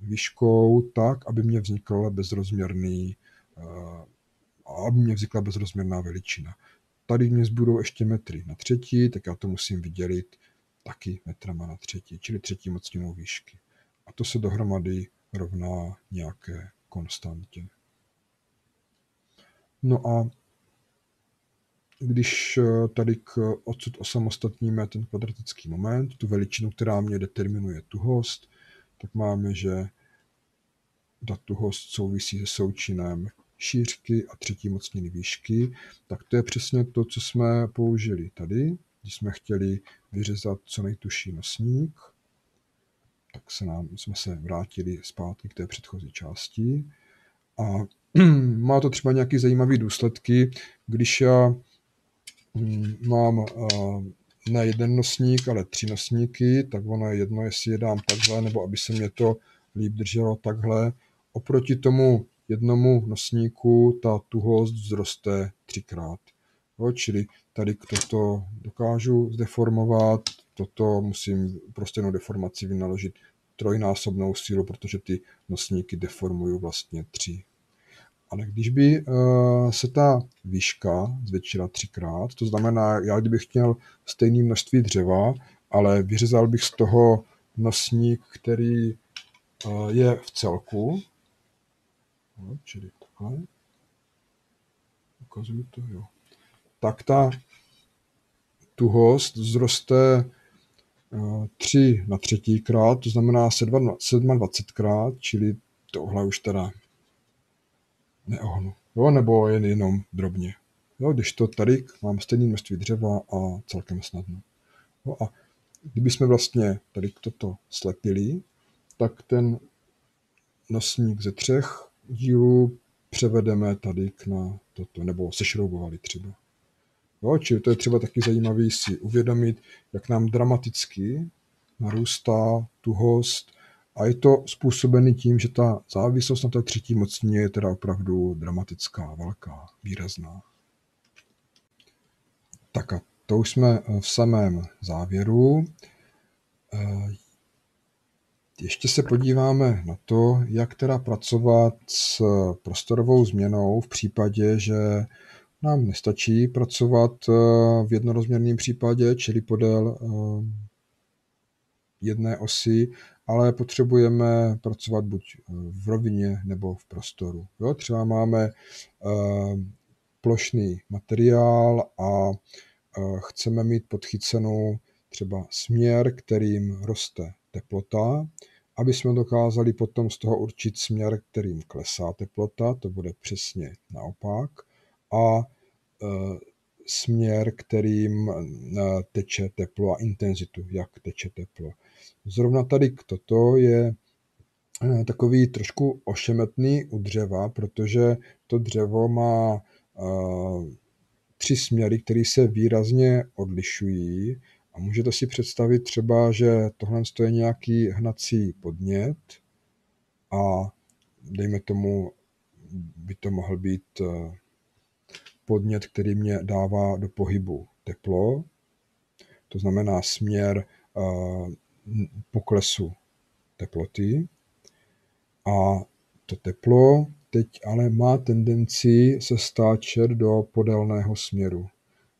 výškou tak, aby mě vznikl bezrozměrný, eh, aby mě vznikla bezrozměrná veličina. Tady mě zbudou ještě metry na třetí, tak já to musím vydělit taky metrama na třetí, čili třetí mocninou výšky. A to se dohromady rovná nějaké konstantě. No a když eh, tady k odsud osamostatníme ten kvadratický moment, tu veličinu, která mě determinuje tuhost, tak máme, že ta tuhost souvisí se součinem šířky a třetí mocniny výšky, tak to je přesně to, co jsme použili tady, když jsme chtěli vyřezat co nejtuší nosník, tak se nám, jsme se vrátili zpátky k té předchozí části. A *clears throat* má to třeba nějaké zajímavé důsledky, když já mám ne jeden nosník, ale tři nosníky, tak ono je jedno, jestli je dám takhle, nebo aby se mě to líp drželo takhle. Oproti tomu jednomu nosníku ta tuhost vzroste třikrát. Jo, čili tady toto dokážu zdeformovat, toto musím pro stejnou deformaci vynaložit trojnásobnou sílu, protože ty nosníky deformují vlastně tři. Ale když by uh, se ta výška zvětšila třikrát, to znamená, já kdybych měl stejné množství dřeva, ale vyřezal bych z toho nosník, který uh, je v celku, no, čili takhle, ukazuju to, jo, tak ta tuhost vzroste 3 na třetí krát, to znamená 27 krát, čili tohle už teda neohnu. Jo, nebo jen jenom drobně. Jo, když to tady mám stejné množství dřeva a celkem snadno. Jo, a kdybychom vlastně tady toto slepili, tak ten nosník ze třech dílů převedeme tady k na toto, nebo sešroubovali třeba. Jo, čili to je třeba taky zajímavý si uvědomit, jak nám dramaticky narůstá tuhost a je to způsobený tím, že ta závislost na té třetí mocnině je teda opravdu dramatická, velká, výrazná. Tak a to už jsme v samém závěru. Eh, ještě se podíváme na to, jak teda pracovat s prostorovou změnou v případě, že nám nestačí pracovat eh, v jednorozměrném případě, čili podél eh, jedné osy, ale potřebujeme pracovat buď eh, v rovině nebo v prostoru. Jo, třeba máme plošný materiál a chceme mít podchycenou třeba směr, kterým roste teplota, aby jsme dokázali potom z toho určit směr, kterým klesá teplota, to bude přesně naopak a směr, kterým teče teplo a intenzitu, jak teče teplo. Zrovna tady toto je e, takový trošku ošemetný u dřeva, protože to dřevo má tři směry, které se výrazně odlišují. A můžete si představit třeba, že tohle je nějaký hnací podnět a dejme tomu, by to mohl být podnět, který mě dává do pohybu teplo, to znamená směr eh, poklesu teploty. A to teplo teď ale má tendenci se stáčet do podélného směru.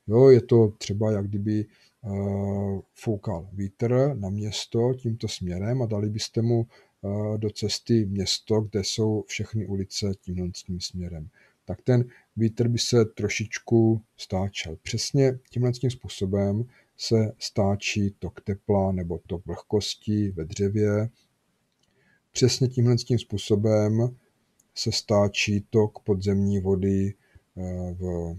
Jo, je to třeba, jak kdyby uh, foukal vítr na město tímto směrem a dali byste mu uh, do cesty město, kde jsou všechny ulice tímhle tím směrem. Tak ten vítr by se trošičku stáčel. Přesně tímhle tím způsobem se stáčí tok tepla nebo tok vlhkosti ve dřevě. Přesně tímhle tím způsobem se stáčí tok podzemní vody eh, v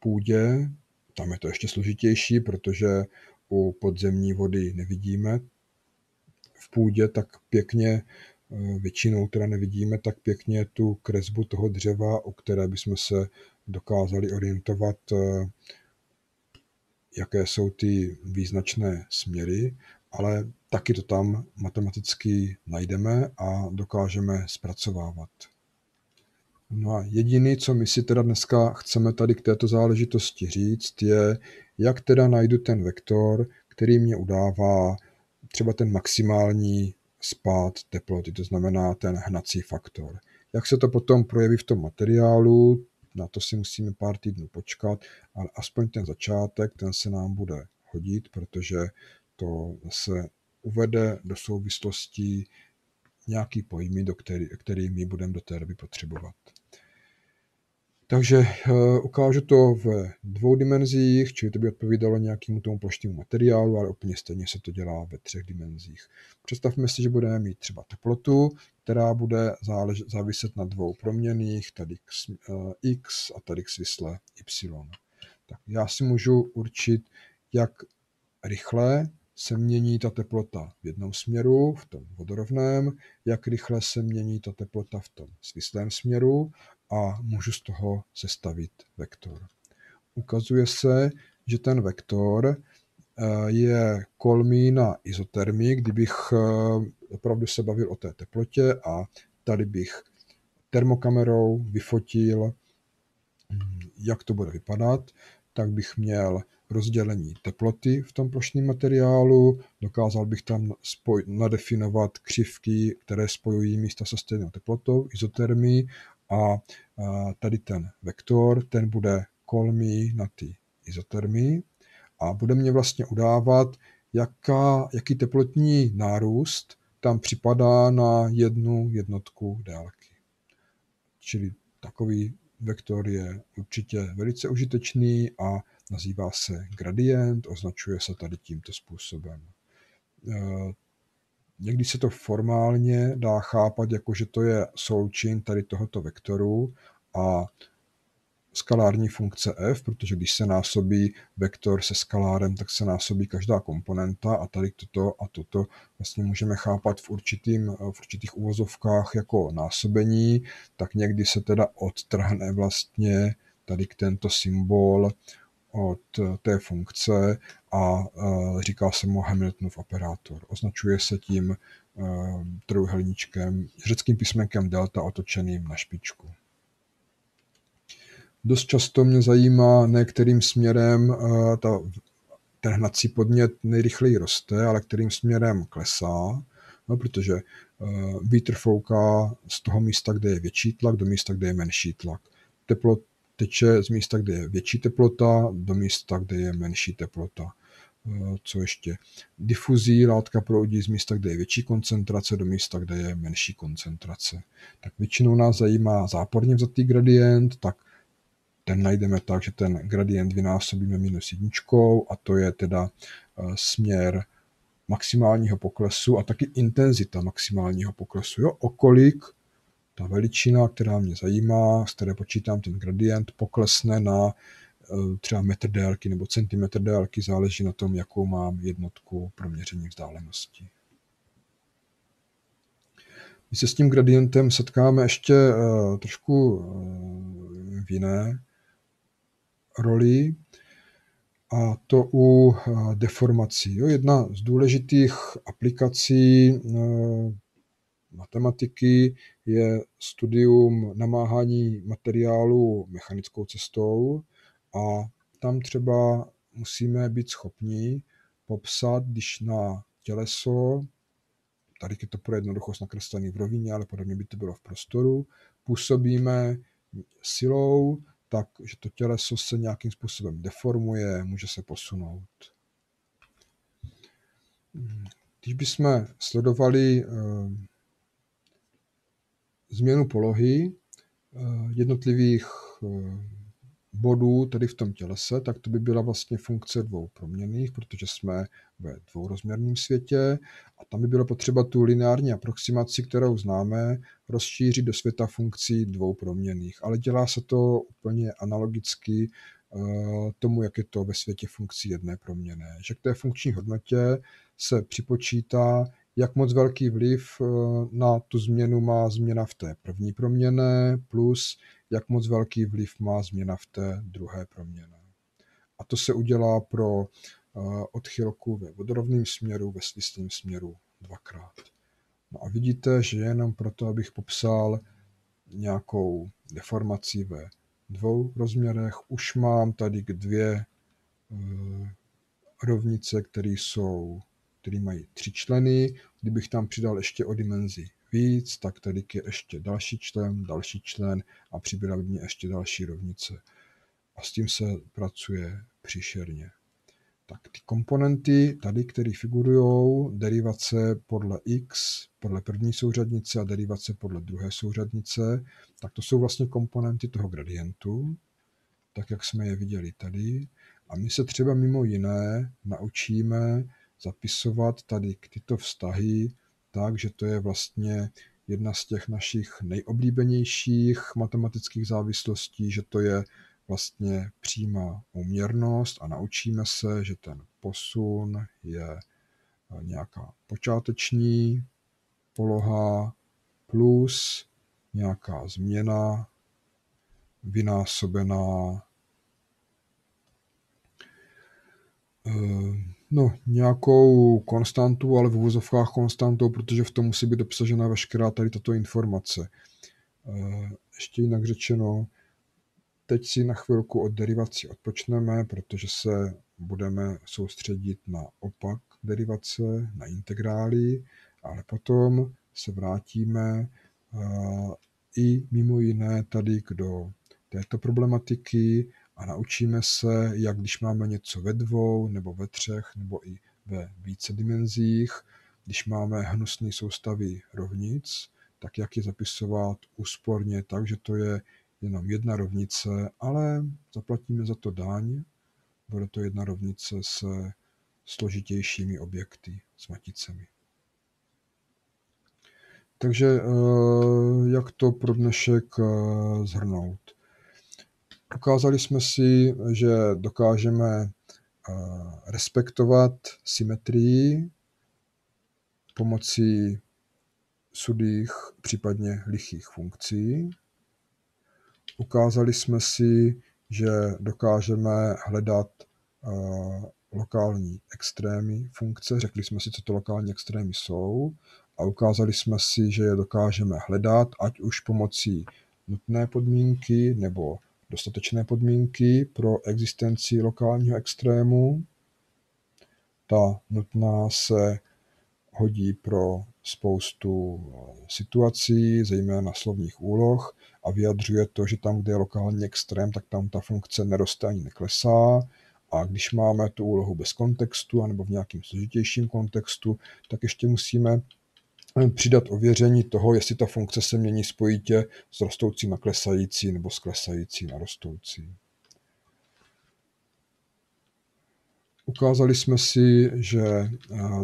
půdě. Tam je to ještě složitější, protože u podzemní vody nevidíme v půdě tak pěkně Eh, většinou teda nevidíme tak pěkně tu kresbu toho dřeva, o které bychom se dokázali orientovat, eh, jaké jsou ty význačné směry, ale taky to tam matematicky najdeme a dokážeme zpracovávat. No a jediný, co my si teda dneska chceme tady k této záležitosti říct, je, jak teda najdu ten vektor, který mě udává třeba ten maximální spát teploty, to znamená ten hnací faktor. Jak se to potom projeví v tom materiálu, na to si musíme pár týdnů počkat, ale aspoň ten začátek, ten se nám bude hodit, protože to se uvede do souvislostí nějaký pojmy, do který, který my budeme do té doby potřebovat. Takže uh, ukážu to v dvou dimenzích, čili to by odpovídalo nějakému tomu plošnému materiálu, ale úplně stejně se to dělá ve třech dimenzích. Představme si, že budeme mít třeba teplotu, která bude záviset na dvou proměných, tady x, uh, x a tady svisle y. Tak já si můžu určit, jak rychle se mění ta teplota v jednom směru, v tom vodorovném, jak rychle se mění ta teplota v tom svislém směru a můžu z toho sestavit vektor. Ukazuje se, že ten vektor eh, je kolmý na izotermii, kdybych eh, opravdu se bavil o té teplotě a tady bych termokamerou vyfotil, hm, jak to bude vypadat, tak bych měl rozdělení teploty v tom plošném materiálu, dokázal bych tam spoj, nadefinovat křivky, které spojují místa se stejnou teplotou, izotermii a tady ten vektor, ten bude kolmý na ty izotermii a bude mě vlastně udávat, jaká, jaký teplotní nárůst tam připadá na jednu jednotku délky. Čili takový vektor je určitě velice užitečný a nazývá se gradient, označuje se tady tímto způsobem. E, někdy se to formálně dá chápat jako, že to je součin tady tohoto vektoru a skalární funkce f, protože když se násobí vektor se skalárem, tak se násobí každá komponenta a tady toto a toto vlastně můžeme chápat v, určitým, v určitých uvozovkách jako násobení, tak někdy se teda odtrhne vlastně tady k tento symbol od té funkce a říká se mu Hamiltonův operátor. Označuje se tím trojuhelníčkem, řeckým písmenkem delta otočeným na špičku. Dost často mě zajímá, ne kterým směrem ta, ten hnací podnět nejrychleji roste, ale kterým směrem klesá, no, protože vítr fouká z toho místa, kde je větší tlak, do místa, kde je menší tlak. Teplo teče z místa, kde je větší teplota, do místa, kde je menší teplota. Co ještě? Difuzí látka proudí z místa, kde je větší koncentrace, do místa, kde je menší koncentrace. Tak většinou nás zajímá záporně vzatý gradient, tak ten najdeme tak, že ten gradient vynásobíme minus jedničkou a to je teda eh, směr maximálního poklesu a taky intenzita maximálního poklesu. Jo? Okolik ta veličina, která mě zajímá, z které počítám ten gradient, poklesne na eh, třeba metr délky nebo centimetr délky, záleží na tom, jakou mám jednotku pro měření vzdálenosti. My se s tím gradientem setkáme ještě uh, trošku v jiné roli a to u eh, deformací. Jo, jedna z důležitých aplikací eh, matematiky je studium namáhání materiálu mechanickou cestou a tam třeba musíme být schopni popsat, když na těleso, tady je to pro jednoduchost nakreslený v rovině, ale podobně by to bylo v prostoru, působíme silou, tak, že to těleso se nějakým způsobem deformuje, může se posunout. Když bychom sledovali eh, změnu polohy eh, jednotlivých eh, bodů tady v tom tělese, tak to by byla vlastně funkce dvou proměnných, protože jsme ve dvourozměrném světě a tam by bylo potřeba tu lineární aproximaci, kterou známe, rozšířit do světa funkcí dvou proměnných. Ale dělá se to úplně analogicky eh, tomu, jak je to ve světě funkcí jedné proměné. Že k té funkční hodnotě se připočítá jak moc velký vliv eh, na tu změnu má změna v té první proměně, plus jak moc velký vliv má změna v té druhé proměně. A to se udělá pro eh, odchylku ve vodorovném směru, ve svislém směru dvakrát. No a vidíte, že jenom proto, abych popsal nějakou deformaci ve dvou rozměrech, už mám tady dvě eh, rovnice, které jsou který mají tři členy. Kdybych tam přidal ještě o dimenzi víc, tak tady je ještě další člen, další člen a by mě ještě další rovnice. A s tím se pracuje příšerně. Tak ty komponenty tady, které figurují, derivace podle x, podle první souřadnice a derivace podle druhé souřadnice, tak to jsou vlastně komponenty toho gradientu, tak jak jsme je viděli tady. A my se třeba mimo jiné naučíme zapisovat tady tyto vztahy tak, že to je vlastně jedna z těch našich nejoblíbenějších matematických závislostí, že to je vlastně přímá uměrnost a naučíme se, že ten posun je eh, nějaká počáteční poloha plus nějaká změna vynásobená eh, no, nějakou konstantu, ale v uvozovkách konstantou, protože v tom musí být obsažena veškerá tady tato informace. Eh, ještě jinak řečeno, Teď si na chvilku od derivací odpočneme, protože se budeme soustředit na opak derivace, na integrály, ale potom se vrátíme eh, i mimo jiné tady do této problematiky a naučíme se, jak když máme něco ve dvou, nebo ve třech, nebo i ve více dimenzích, když máme hnusné soustavy rovnic, tak jak je zapisovat úsporně tak, že to je jenom jedna rovnice, ale zaplatíme za to daň. Bude to jedna rovnice se složitějšími objekty, s maticemi. Takže eh, jak to pro dnešek eh, zhrnout? Ukázali jsme si, že dokážeme eh, respektovat symetrii pomocí sudých, případně lichých funkcí. Ukázali jsme si, že dokážeme hledat uh, lokální extrémy funkce, řekli jsme si, co to lokální extrémy jsou a ukázali jsme si, že je dokážeme hledat, ať už pomocí nutné podmínky nebo dostatečné podmínky pro existenci lokálního extrému. Ta nutná se hodí pro spoustu eh, situací, zejména slovních úloh a vyjadřuje to, že tam, kde je lokální extrém, tak tam ta funkce neroste ani neklesá a když máme tu úlohu bez kontextu anebo v nějakým složitějším kontextu, tak ještě musíme přidat ověření toho, jestli ta funkce se mění spojitě s rostoucí na klesající nebo s klesající na rostoucí. Ukázali jsme si, že eh,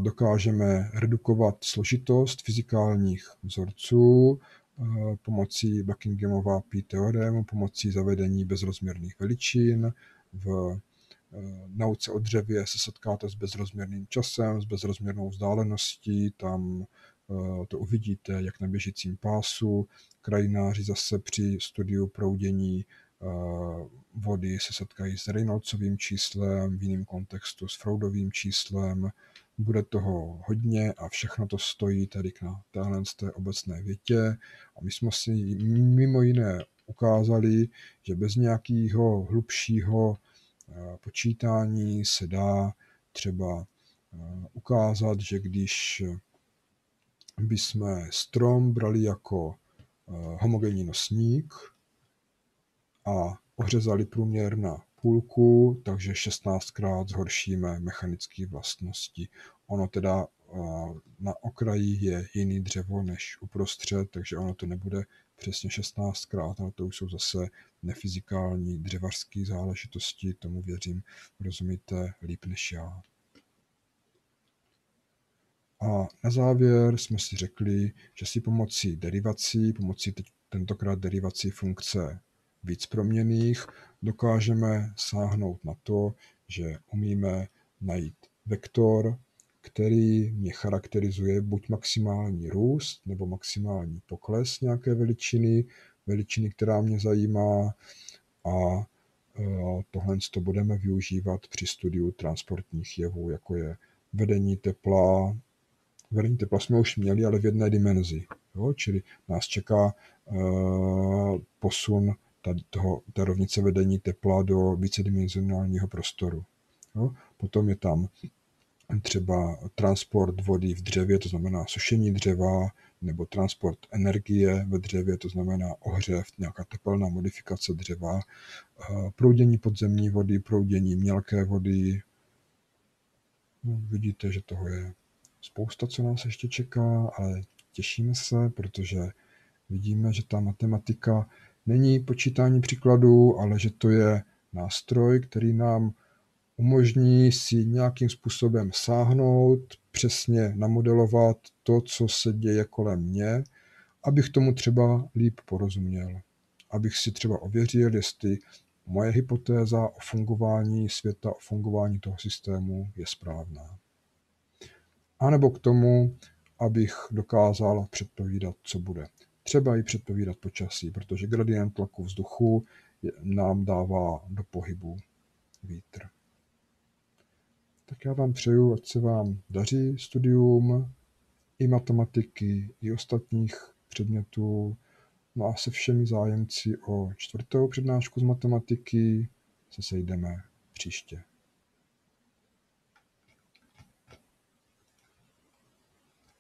dokážeme redukovat složitost fyzikálních vzorců eh, pomocí Buckinghamova P teorému, pomocí zavedení bezrozměrných veličin. V eh, nauce o dřevě se setkáte s bezrozměrným časem, s bezrozměrnou vzdáleností, tam to uvidíte jak na běžícím pásu. Krajináři zase při studiu proudění vody se setkají s Reynoldsovým číslem, v jiném kontextu s Freudovým číslem. Bude toho hodně a všechno to stojí tady na téhle té obecné větě. A my jsme si mimo jiné ukázali, že bez nějakého hlubšího eh, počítání se dá třeba eh, ukázat, že když bychom strom brali jako eh, homogenní nosník, a ořezali průměr na půlku, takže 16krát zhoršíme mechanické vlastnosti. Ono teda na okraji je jiný dřevo než uprostřed, takže ono to nebude přesně 16krát, ale to už jsou zase nefyzikální dřevařské záležitosti, tomu věřím, rozumíte líp než já. A na závěr jsme si řekli, že si pomocí derivací, pomocí tentokrát derivací funkce víc proměných, dokážeme sáhnout na to, že umíme najít vektor, který mě charakterizuje buď maximální růst nebo maximální pokles nějaké veličiny, veličiny, která mě zajímá a e, tohle to budeme využívat při studiu transportních jevů, jako je vedení tepla. Vedení tepla jsme už měli, ale v jedné dimenzi. Jo? Čili nás čeká uh, posun toho, té rovnice vedení tepla do vícedimenzionálního prostoru. Jo? Potom je tam třeba transport vody v dřevě, to znamená sušení dřeva, nebo transport energie ve dřevě, to znamená ohřev, nějaká tepelná modifikace dřeva, proudění podzemní vody, proudění mělké vody, No, vidíte, že toho je spousta, co nás ještě čeká, ale těšíme se, protože vidíme, že ta matematika není počítání příkladů, ale že to je nástroj, který nám umožní si nějakým způsobem sáhnout, přesně namodelovat to, co se děje kolem mě, abych tomu třeba líp porozuměl. Abych si třeba ověřil, jestli moje hypotéza o fungování světa, o fungování toho systému je správná. A nebo k tomu, abych dokázal předpovídat, co bude. Třeba i předpovídat počasí, protože gradient tlaku vzduchu nám dává do pohybu vítr. Tak já vám přeju, ať se vám daří studium i matematiky, i ostatních předmětů. No a se všemi zájemci o čtvrtou přednášku z matematiky se sejdeme příště.